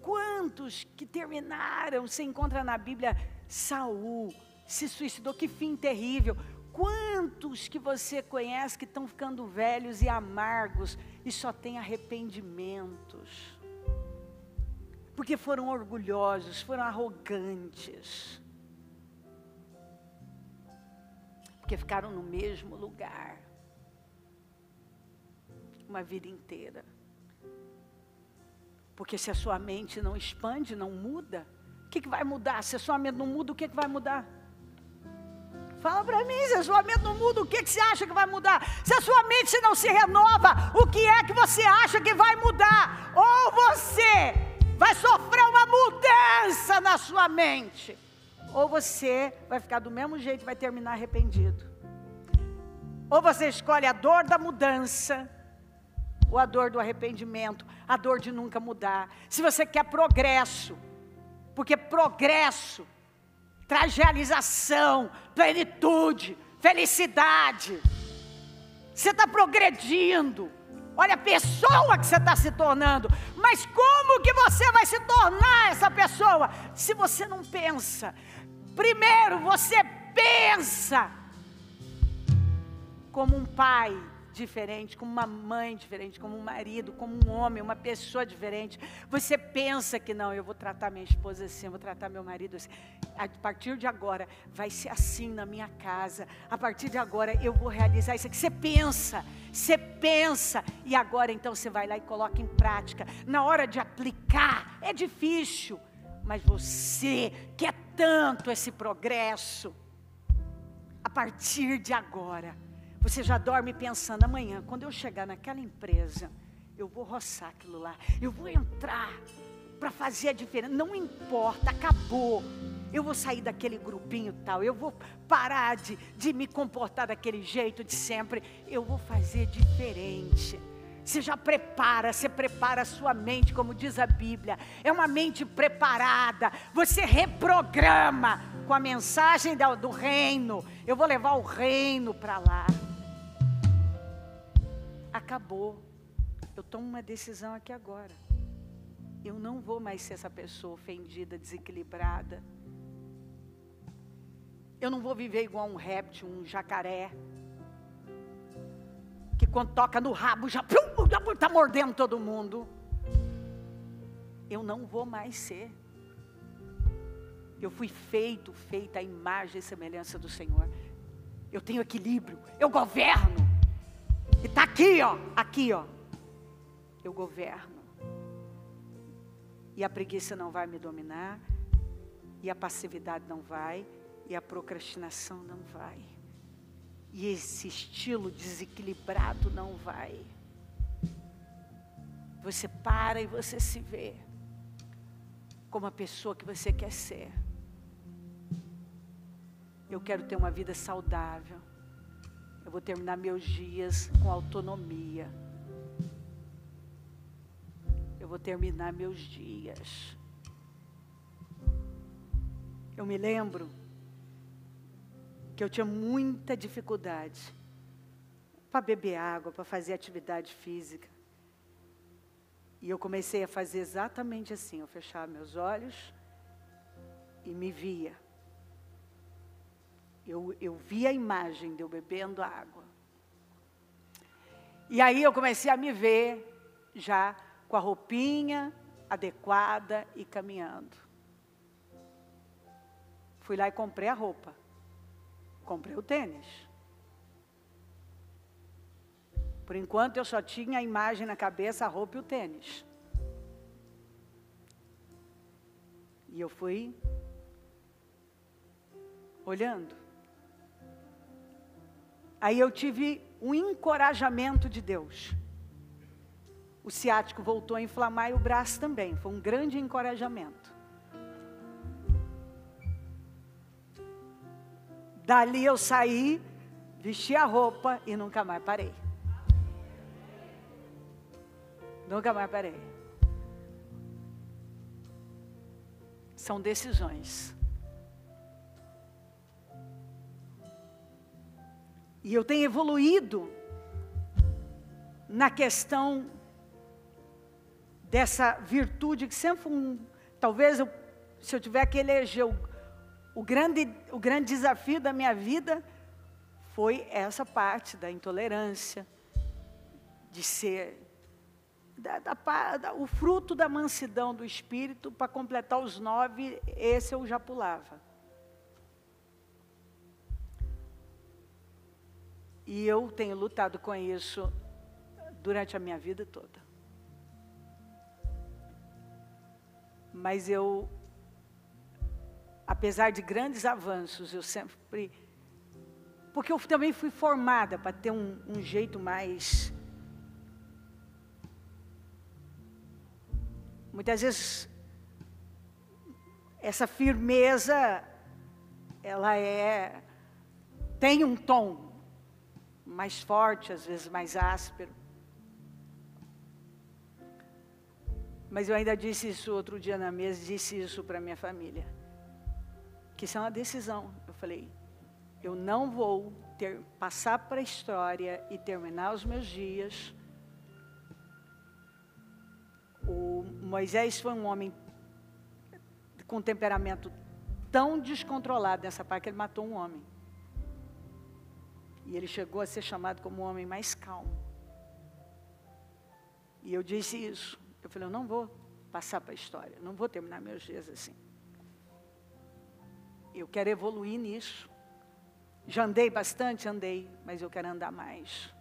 Quantos que terminaram, se encontra na Bíblia, Saul se suicidou, que fim terrível. Quantos que você conhece que estão ficando velhos e amargos e só tem arrependimentos? Porque foram orgulhosos, foram arrogantes. Porque ficaram no mesmo lugar uma vida inteira. Porque se a sua mente não expande, não muda, o que, que vai mudar? Se a sua mente não muda, o que, que vai mudar? Fala para mim, se a sua mente não muda, o que, que você acha que vai mudar? Se a sua mente não se renova, o que é que você acha que vai mudar? Ou você vai sofrer uma mudança na sua mente, ou você vai ficar do mesmo jeito e vai terminar arrependido. Ou você escolhe a dor da mudança, ou a dor do arrependimento, a dor de nunca mudar. Se você quer progresso, porque progresso traz realização, plenitude, felicidade. Você está progredindo. Olha a pessoa que você está se tornando. Mas como que você vai se tornar essa pessoa? Se você não pensa. Primeiro você pensa como um pai diferente, como uma mãe diferente, como um marido, como um homem, uma pessoa diferente. Você pensa que não, eu vou tratar minha esposa assim, eu vou tratar meu marido assim. A partir de agora vai ser assim na minha casa. A partir de agora eu vou realizar isso aqui. Você pensa, você pensa e agora então você vai lá e coloca em prática. Na hora de aplicar é difícil, mas você quer tanto esse progresso. A partir de agora, você já dorme pensando, amanhã, quando eu chegar naquela empresa, eu vou roçar aquilo lá, eu vou entrar para fazer a diferença. Não importa, acabou. Eu vou sair daquele grupinho tal, eu vou parar de, de me comportar daquele jeito de sempre, eu vou fazer diferente. Você já prepara, você prepara a sua mente, como diz a Bíblia. É uma mente preparada. Você reprograma com a mensagem do, do reino. Eu vou levar o reino para lá acabou. Eu tomo uma decisão aqui agora. Eu não vou mais ser essa pessoa ofendida, desequilibrada. Eu não vou viver igual um réptil, um jacaré. Que quando toca no rabo já está mordendo todo mundo. Eu não vou mais ser. Eu fui feito, feita a imagem e semelhança do Senhor. Eu tenho equilíbrio, eu governo. E está aqui, ó, aqui, ó. Eu governo. E a preguiça não vai me dominar, e a passividade não vai, e a procrastinação não vai. E esse estilo desequilibrado não vai. Você para e você se vê como a pessoa que você quer ser. Eu quero ter uma vida saudável. Eu vou terminar meus dias com autonomia. Eu vou terminar meus dias. Eu me lembro que eu tinha muita dificuldade para beber água, para fazer atividade física. E eu comecei a fazer exatamente assim, eu fechava meus olhos e me via Eu, eu vi a imagem de eu bebendo água. E aí eu comecei a me ver já com a roupinha adequada e caminhando. Fui lá e comprei a roupa. Comprei o tênis. Por enquanto eu só tinha a imagem na cabeça, a roupa e o tênis. E eu fui olhando. Aí eu tive um encorajamento de Deus. O ciático voltou a inflamar e o braço também. Foi um grande encorajamento. Dali eu saí, vesti a roupa e nunca mais parei. Nunca mais parei. São decisões. E eu tenho evoluído na questão dessa virtude que sempre um, talvez eu, se eu tiver que eleger o, o, grande, o grande desafio da minha vida foi essa parte da intolerância, de ser da, da, da, o fruto da mansidão do espírito, para completar os nove, esse eu já pulava. E eu tenho lutado com isso durante a minha vida toda. Mas eu, apesar de grandes avanços, eu sempre. Porque eu também fui formada para ter um, um jeito mais Muitas vezes, essa firmeza, ela é, tem um tom mais forte, às vezes mais áspero. Mas eu ainda disse isso outro dia na mesa, disse isso para minha família. Que isso é uma decisão. Eu falei, eu não vou ter, passar para a história e terminar os meus dias o Moisés foi um homem com temperamento tão descontrolado nessa parte que ele matou um homem. E ele chegou a ser chamado como o homem mais calmo. E eu disse isso. Eu falei, eu não vou passar para a história, não vou terminar meus dias assim. Eu quero evoluir nisso. Já andei bastante, andei, mas eu quero andar mais.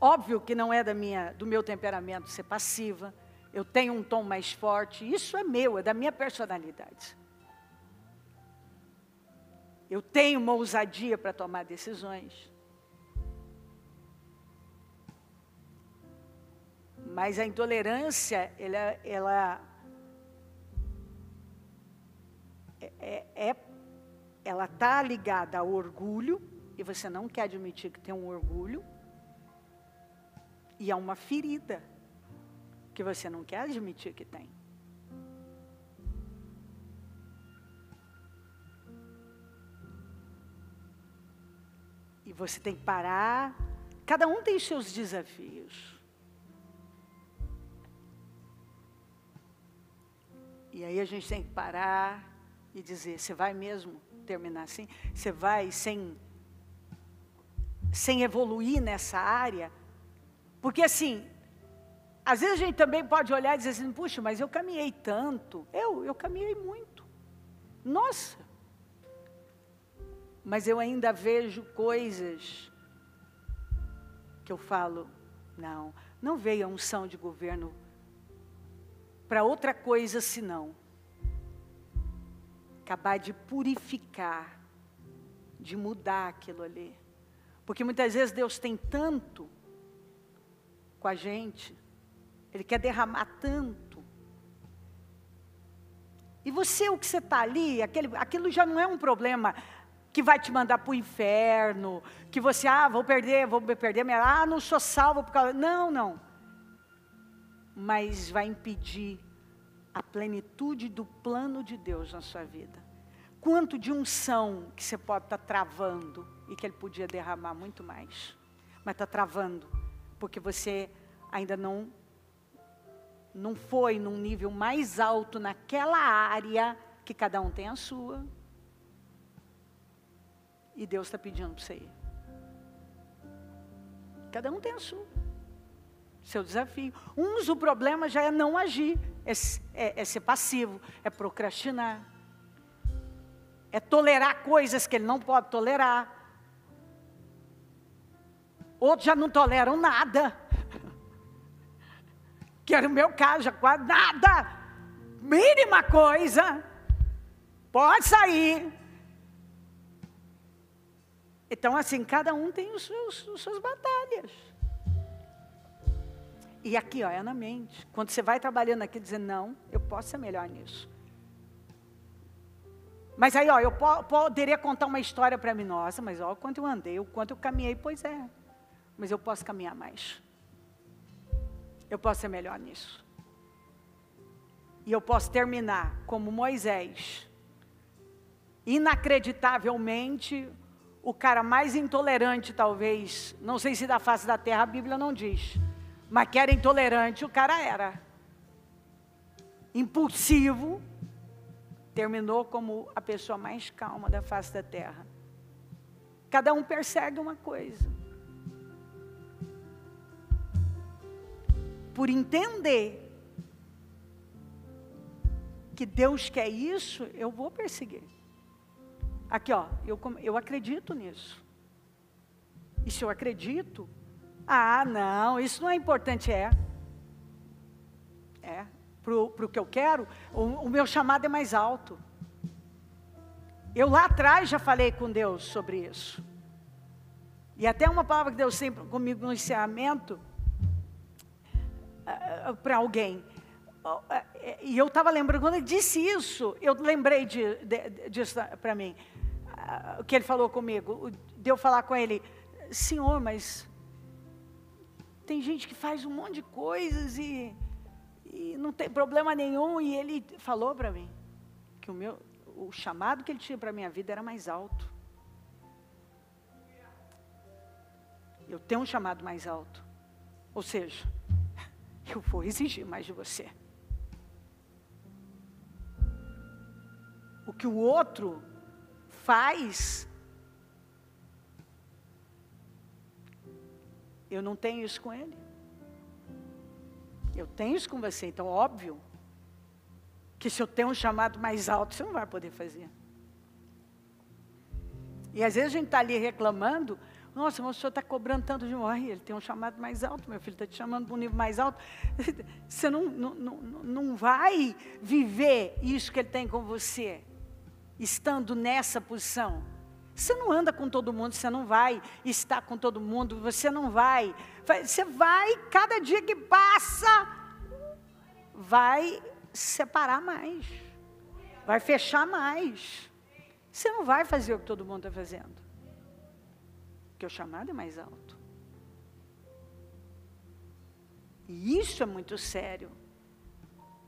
Óbvio que não é da minha, do meu temperamento ser passiva. Eu tenho um tom mais forte. Isso é meu, é da minha personalidade. Eu tenho uma ousadia para tomar decisões. Mas a intolerância, ela, ela é, é, é ela está ligada ao orgulho, e você não quer admitir que tem um orgulho. E há uma ferida que você não quer admitir que tem. Você tem que parar. Cada um tem seus desafios. E aí a gente tem que parar e dizer: você vai mesmo terminar assim? Você vai sem, sem evoluir nessa área? Porque assim, às vezes a gente também pode olhar e dizer assim, puxa, mas eu caminhei tanto. Eu, eu caminhei muito. Nossa! Mas eu ainda vejo coisas que eu falo, não, não veio a unção de governo para outra coisa senão acabar de purificar, de mudar aquilo ali. Porque muitas vezes Deus tem tanto com a gente. Ele quer derramar tanto. E você, o que você está ali, aquele, aquilo já não é um problema que vai te mandar para o inferno, que você, ah, vou perder, vou perder, ah, não sou salvo por causa. Não, não. Mas vai impedir a plenitude do plano de Deus na sua vida. Quanto de unção que você pode estar tá travando e que Ele podia derramar muito mais, mas está travando porque você ainda não não foi num nível mais alto naquela área que cada um tem a sua. E Deus está pedindo para você ir. Cada um tem sua. Seu desafio. Uns o problema já é não agir, é, é, é ser passivo, é procrastinar, é tolerar coisas que ele não pode tolerar. Outros já não toleram nada. [laughs] Que era o meu caso, já quase nada. Mínima coisa. Pode sair. Então, assim, cada um tem os seus, as suas batalhas. E aqui, ó, é na mente. Quando você vai trabalhando aqui, dizendo, não, eu posso ser melhor nisso. Mas aí, ó, eu po poderia contar uma história para mim, nossa, mas ó, o quanto eu andei, o quanto eu caminhei, pois é. Mas eu posso caminhar mais. Eu posso ser melhor nisso. E eu posso terminar como Moisés, inacreditavelmente o cara mais intolerante, talvez, não sei se da face da terra a Bíblia não diz, mas que era intolerante, o cara era. Impulsivo, terminou como a pessoa mais calma da face da terra. Cada um persegue uma coisa. Por entender que Deus quer isso, eu vou perseguir. Aqui, ó, eu, eu acredito nisso. E se eu acredito, ah, não, isso não é importante, é. É, para o que eu quero, o, o meu chamado é mais alto. Eu lá atrás já falei com Deus sobre isso. E até uma palavra que Deus sempre comigo no ensinamento, uh, uh, para alguém. Uh, e eu estava lembrando, quando ele disse isso, eu lembrei de, de, disso para mim o que ele falou comigo, de eu falar com ele, Senhor, mas tem gente que faz um monte de coisas e, e não tem problema nenhum. E ele falou para mim que o meu, o chamado que ele tinha para a minha vida era mais alto. Eu tenho um chamado mais alto. Ou seja, [laughs] eu vou exigir mais de você. O que o outro faz. Eu não tenho isso com ele. Eu tenho isso com você, então óbvio que se eu tenho um chamado mais alto, você não vai poder fazer. E às vezes a gente está ali reclamando, nossa, mas o senhor está cobrando tanto de mim. Ele tem um chamado mais alto, meu filho está te chamando para um nível mais alto. [laughs] Você não, não, não, não vai viver isso que ele tem com você estando nessa posição. Você não anda com todo mundo, você não vai estar com todo mundo, você não vai. Você vai, cada dia que passa, vai separar mais, vai fechar mais. Você não vai fazer o que todo mundo está fazendo, porque o chamado é mais alto. E isso é muito sério,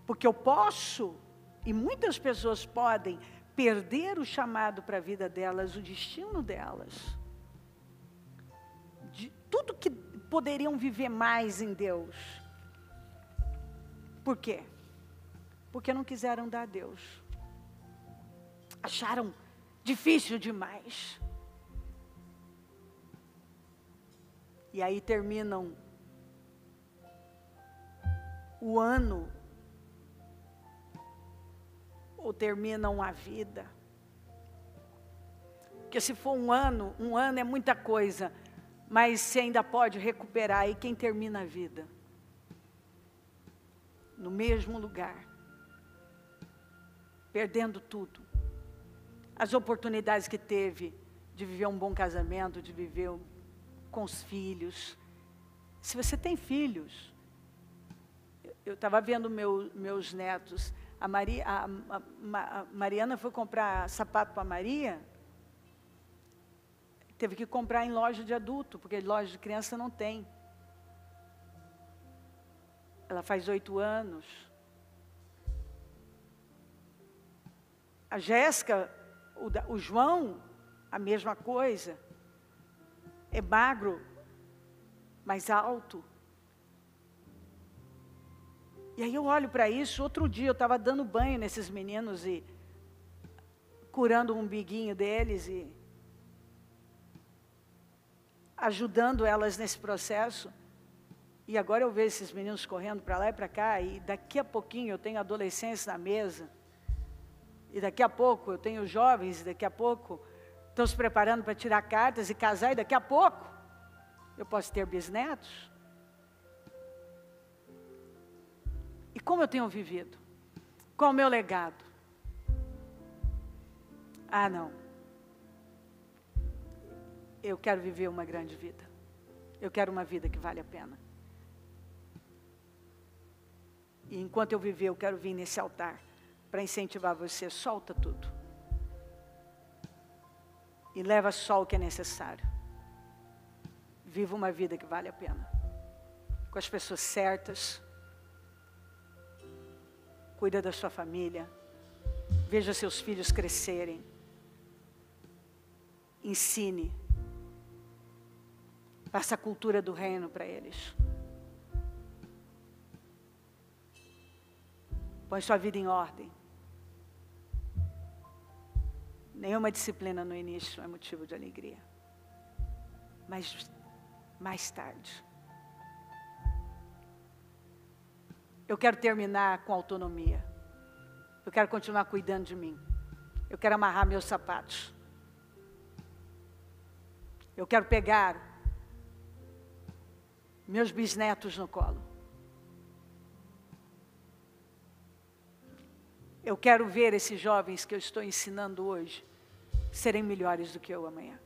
porque eu posso, e muitas pessoas podem, perder o chamado para a vida delas, o destino delas. De tudo que poderiam viver mais em Deus. Por quê? Porque não quiseram dar a Deus. Acharam difícil demais. E aí terminam o ano ou terminam a vida. Porque se for um ano, um ano é muita coisa, mas você ainda pode recuperar. E quem termina a vida? No mesmo lugar, perdendo tudo. As oportunidades que teve de viver um bom casamento, de viver com os filhos. Se você tem filhos, eu estava vendo meu, meus netos, a, Maria, a, a, a Mariana foi comprar sapato para a Maria, teve que comprar em loja de adulto, porque loja de criança não tem. Ela faz oito anos. A Jéssica, o, o João, a mesma coisa. É magro, mais alto. E aí eu olho para isso, outro dia eu estava dando banho nesses meninos e curando o umbiguinho deles e ajudando elas nesse processo. E agora eu vejo esses meninos correndo para lá e para cá, e daqui a pouquinho eu tenho adolescentes na mesa, e daqui a pouco eu tenho jovens, e daqui a pouco estão se preparando para tirar cartas e casar, e daqui a pouco eu posso ter bisnetos. Como eu tenho vivido? Qual o meu legado? Ah, não. Eu quero viver uma grande vida. Eu quero uma vida que vale a pena. E enquanto eu viver, eu quero vir nesse altar para incentivar você. Solta tudo. E leva só o que é necessário. Viva uma vida que vale a pena. Com as pessoas certas. Cuida da sua família. Veja seus filhos crescerem ensine. Passa a cultura do reino para eles. Põe sua vida em ordem. Nenhuma disciplina no início é motivo de alegria. Mas mais tarde. Eu quero terminar com autonomia. Eu quero continuar cuidando de mim. Eu quero amarrar meus sapatos. Eu quero pegar meus bisnetos no colo. Eu quero ver esses jovens que eu estou ensinando hoje serem melhores do que eu amanhã.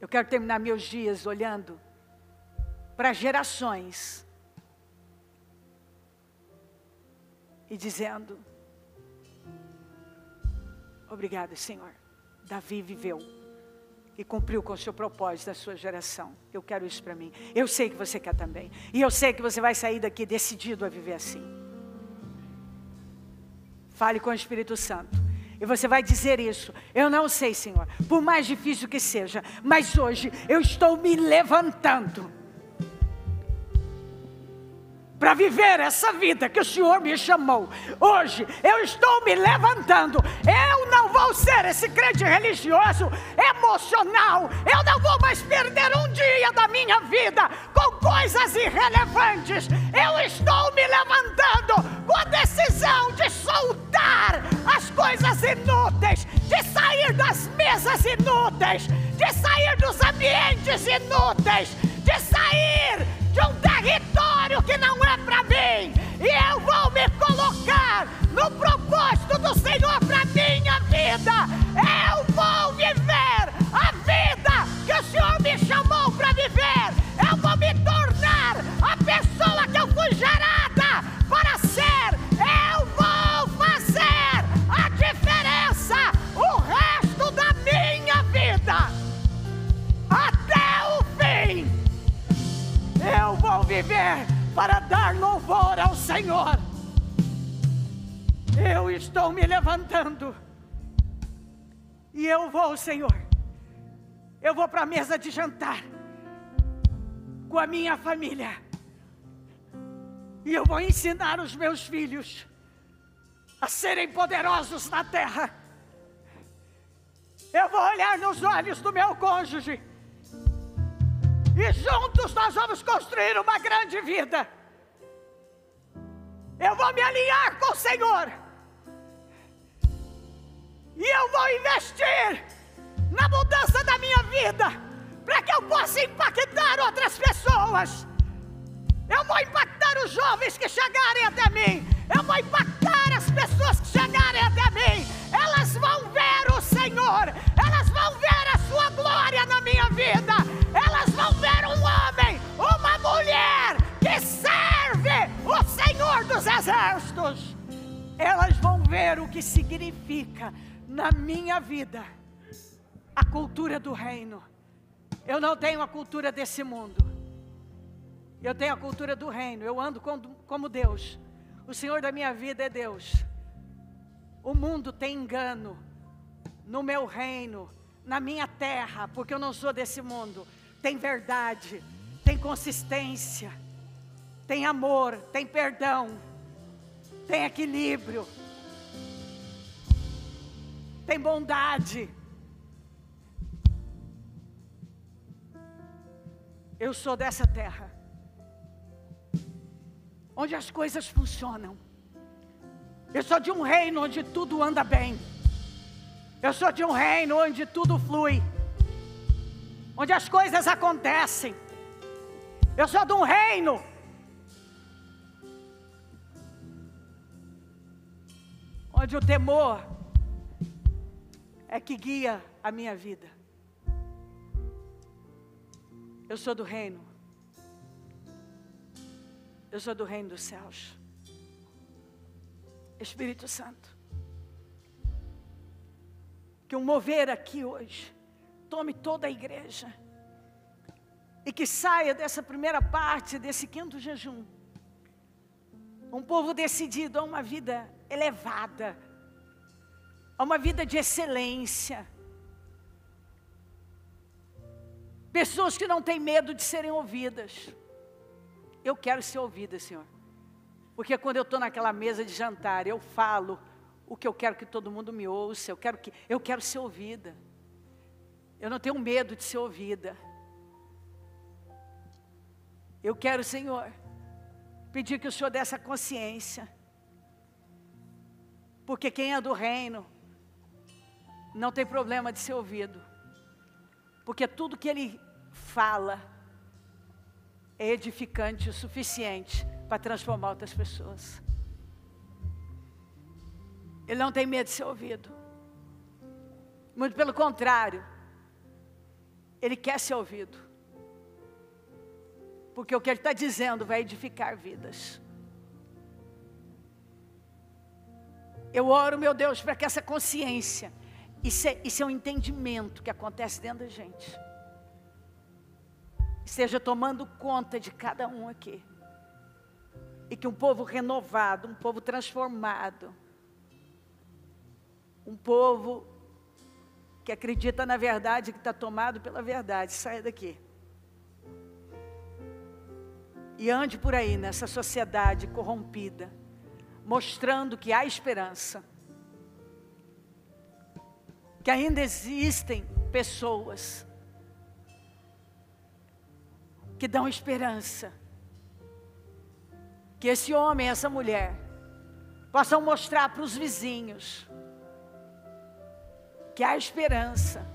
Eu quero terminar meus dias olhando para gerações e dizendo: Obrigado, Senhor. Davi viveu e cumpriu com o seu propósito da sua geração. Eu quero isso para mim. Eu sei que você quer também. E eu sei que você vai sair daqui decidido a viver assim. Fale com o Espírito Santo. E você vai dizer isso. Eu não sei, Senhor, por mais difícil que seja, mas hoje eu estou me levantando para viver essa vida que o Senhor me chamou. Hoje eu estou me levantando. Eu não vou ser esse crente religioso, emocional. Eu não vou mais perder um dia da minha vida com coisas irrelevantes. Eu estou me levantando com a decisão de soltar as coisas inúteis, de sair das mesas inúteis, de sair dos ambientes inúteis, de sair de um território que não é para mim. E eu vou me colocar no propósito do Senhor para minha vida. Eu vou viver a vida que o Senhor me chamou para viver. Eu vou me tornar a pessoa que eu fui gerada Eu vou viver para dar louvor ao Senhor. Eu estou me levantando. E eu vou, Senhor. Eu vou para a mesa de jantar com a minha família. E eu vou ensinar os meus filhos a serem poderosos na terra. Eu vou olhar nos olhos do meu cônjuge e juntos nós vamos construir uma grande vida. Eu vou me alinhar com o Senhor, e eu vou investir na mudança da minha vida, para que eu possa impactar outras pessoas. Eu vou impactar os jovens que chegarem até mim. Eu vou impactar as pessoas que chegarem até na minha vida a cultura do reino. Eu não tenho a cultura desse mundo. Eu tenho a cultura do reino. Eu ando como Deus. O Senhor da minha vida é Deus. O mundo tem engano no meu reino, na minha terra, porque eu não sou desse mundo. Tem verdade, tem consistência, tem amor, tem perdão, tem equilíbrio, tem bondade. Eu sou dessa terra, onde as coisas funcionam. Eu sou de um reino onde tudo anda bem. Eu sou de um reino onde tudo flui, onde as coisas acontecem. Eu sou de um reino. Onde o temor é que guia a minha vida. Eu sou do reino. Eu sou do reino dos céus. Espírito Santo que um mover aqui hoje tome toda a igreja e que saia dessa primeira parte desse quinto jejum. Um povo decidido a uma vida elevada, a uma vida de excelência. Pessoas que não têm medo de serem ouvidas. Eu quero ser ouvida, Senhor. Porque quando eu estou naquela mesa de jantar, eu falo o que eu quero que todo mundo me ouça, eu quero que eu quero ser ouvida. Eu não tenho medo de ser ouvida. Eu quero, Senhor, pedir que o Senhor dê essa consciência. Porque quem é do reino não tem problema de ser ouvido. Porque tudo que ele fala é edificante o suficiente para transformar outras pessoas. Ele não tem medo de ser ouvido. Muito pelo contrário, ele quer ser ouvido. Porque o que ele está dizendo vai edificar vidas. Eu oro, meu Deus, para que essa consciência, isso é, isso é um entendimento que acontece dentro da gente, esteja tomando conta de cada um aqui. E que um povo renovado, um povo transformado, um povo que acredita na verdade, que está tomado pela verdade, saia daqui. E ande por aí nessa sociedade corrompida, mostrando que há esperança. Que ainda existem pessoas que dão esperança. Que esse homem, essa mulher, possam mostrar para os vizinhos que há esperança.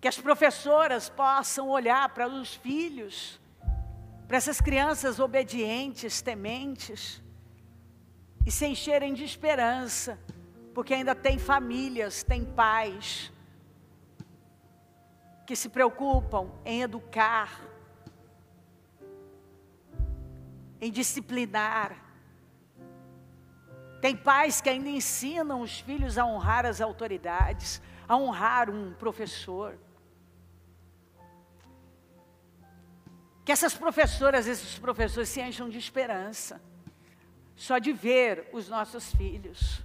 Que as professoras possam olhar para os filhos, para essas crianças obedientes, tementes, e se encherem de esperança, porque ainda tem famílias, tem pais, que se preocupam em educar, em disciplinar, tem pais que ainda ensinam os filhos a honrar as autoridades, a honrar um professor. Que essas professoras, esses professores se encham de esperança, só de ver os nossos filhos.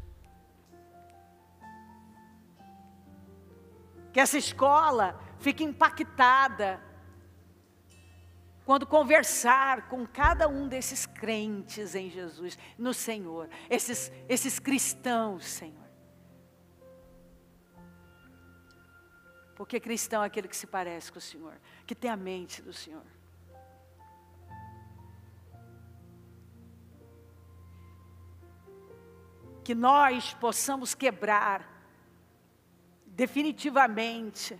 Que essa escola fique impactada quando conversar com cada um desses crentes em Jesus, no Senhor, esses, esses cristãos, Senhor. Porque cristão é aquele que se parece com o Senhor, que tem a mente do Senhor. Que nós possamos quebrar definitivamente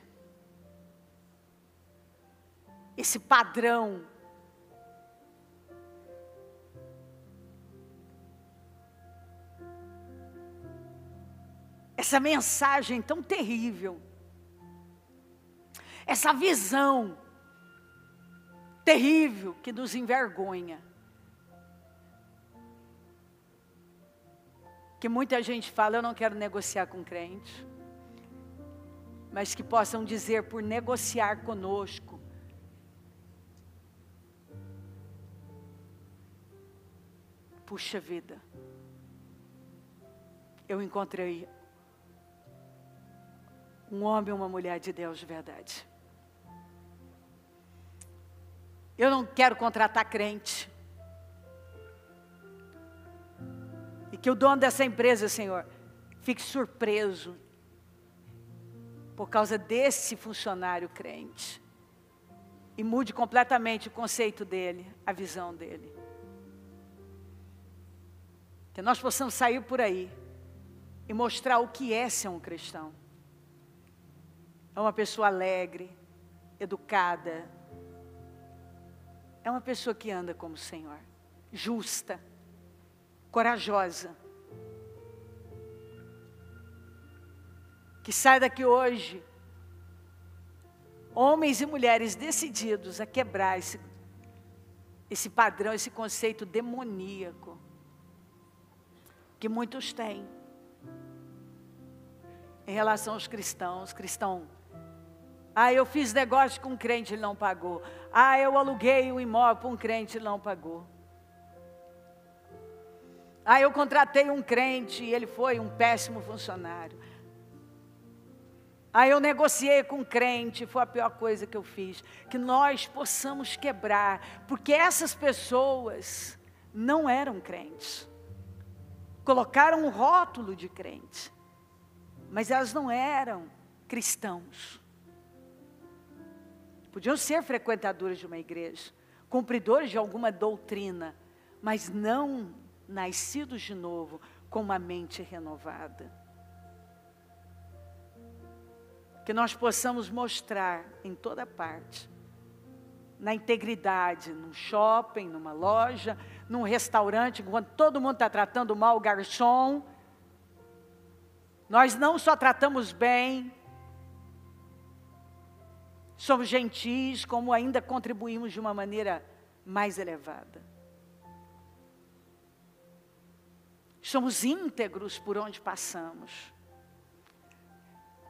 esse padrão. Essa mensagem tão terrível, essa visão terrível que nos envergonha. Que muita gente fala, eu não quero negociar com crente, mas que possam dizer por negociar conosco, Puxa vida, eu encontrei um homem e uma mulher de Deus de verdade. Eu não quero contratar crente. E que o dono dessa empresa, Senhor, fique surpreso por causa desse funcionário crente. E mude completamente o conceito dele, a visão dele. Que nós possamos sair por aí e mostrar o que é ser um cristão. É uma pessoa alegre, educada. É uma pessoa que anda como o Senhor, justa, corajosa. Que sai daqui hoje homens e mulheres decididos a quebrar esse, esse padrão, esse conceito demoníaco que muitos têm em relação aos cristãos. Cristão, ah, eu fiz negócio com um crente, ele não pagou. Ah, eu aluguei um imóvel para um crente, ele não pagou. Ah, eu contratei um crente e ele foi um péssimo funcionário. Ah, eu negociei com um crente, foi a pior coisa que eu fiz. Que nós possamos quebrar, porque essas pessoas não eram crentes. Colocaram um rótulo de crente mas elas não eram cristãos. Podiam ser frequentadores de uma igreja, cumpridores de alguma doutrina, mas não nascidos de novo com uma mente renovada. Que nós possamos mostrar em toda parte, na integridade, num shopping, numa loja, num restaurante, quando todo mundo está tratando mal o garçom, nós não só tratamos bem, somos gentis, como ainda contribuímos de uma maneira mais elevada. Somos íntegros por onde passamos.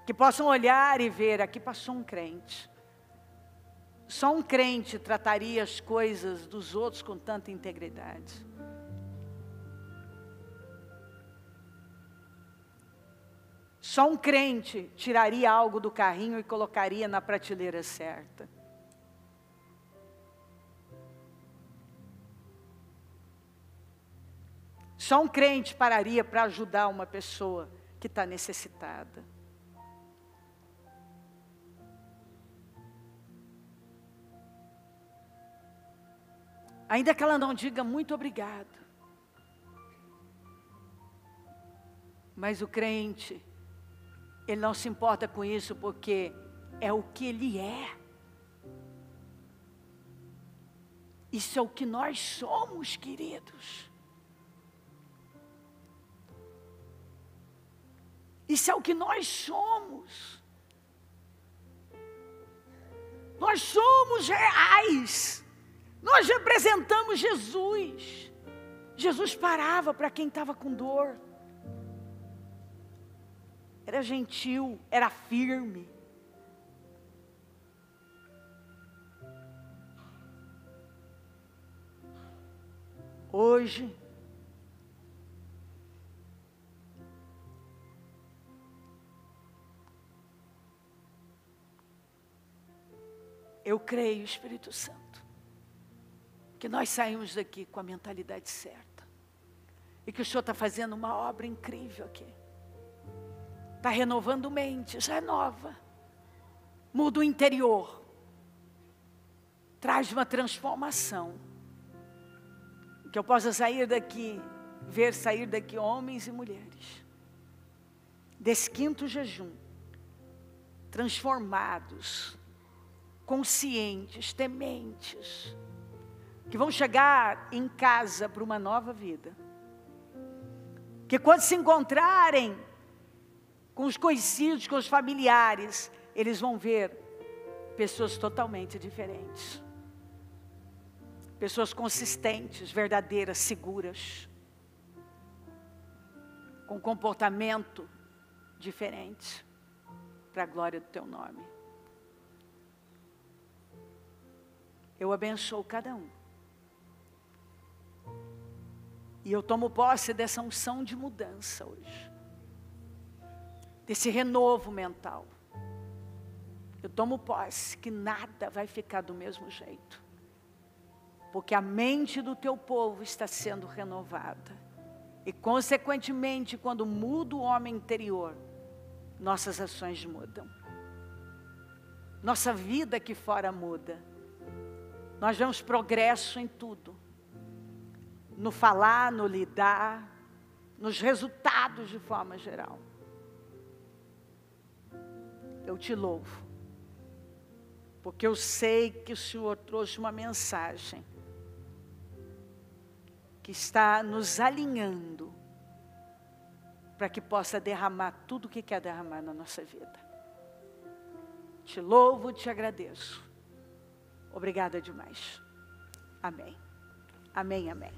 Que possam olhar e ver, aqui passou um crente. Só um crente trataria as coisas dos outros com tanta integridade. Só um crente tiraria algo do carrinho e colocaria na prateleira certa. Só um crente pararia para ajudar uma pessoa que está necessitada. Ainda que ela não diga muito obrigado. Mas o crente ele não se importa com isso porque é o que ele é. Isso é o que nós somos, queridos. Isso é o que nós somos. Nós somos reais. Nós representamos Jesus. Jesus parava para quem estava com dor era gentil, era firme. Hoje, eu creio, Espírito Santo, que nós saímos daqui com a mentalidade certa e que o Senhor está fazendo uma obra incrível aqui. Está renovando mentes, renova. Muda o interior. Traz uma transformação. Que eu possa sair daqui, ver sair daqui homens e mulheres. Desse quinto jejum. Transformados, conscientes, tementes. Que vão chegar em casa para uma nova vida. Que quando se encontrarem com os conhecidos, com os familiares, eles vão ver pessoas totalmente diferentes. Pessoas consistentes, verdadeiras, seguras, com comportamento diferente, para a glória do teu nome. Eu abençoo cada um. E eu tomo posse dessa unção de mudança hoje desse renovo mental. Eu tomo posse que nada vai ficar do mesmo jeito. Porque a mente do teu povo está sendo renovada. E, consequentemente, quando muda o homem interior, nossas ações mudam. Nossa vida aqui fora muda. Nós vemos progresso em tudo. No falar, no lidar, nos resultados de forma geral. Eu te louvo, porque eu sei que o Senhor trouxe uma mensagem que está nos alinhando para que possa derramar tudo o que quer derramar na nossa vida. Te louvo, te agradeço. Obrigada demais. Amém. Amém, amém.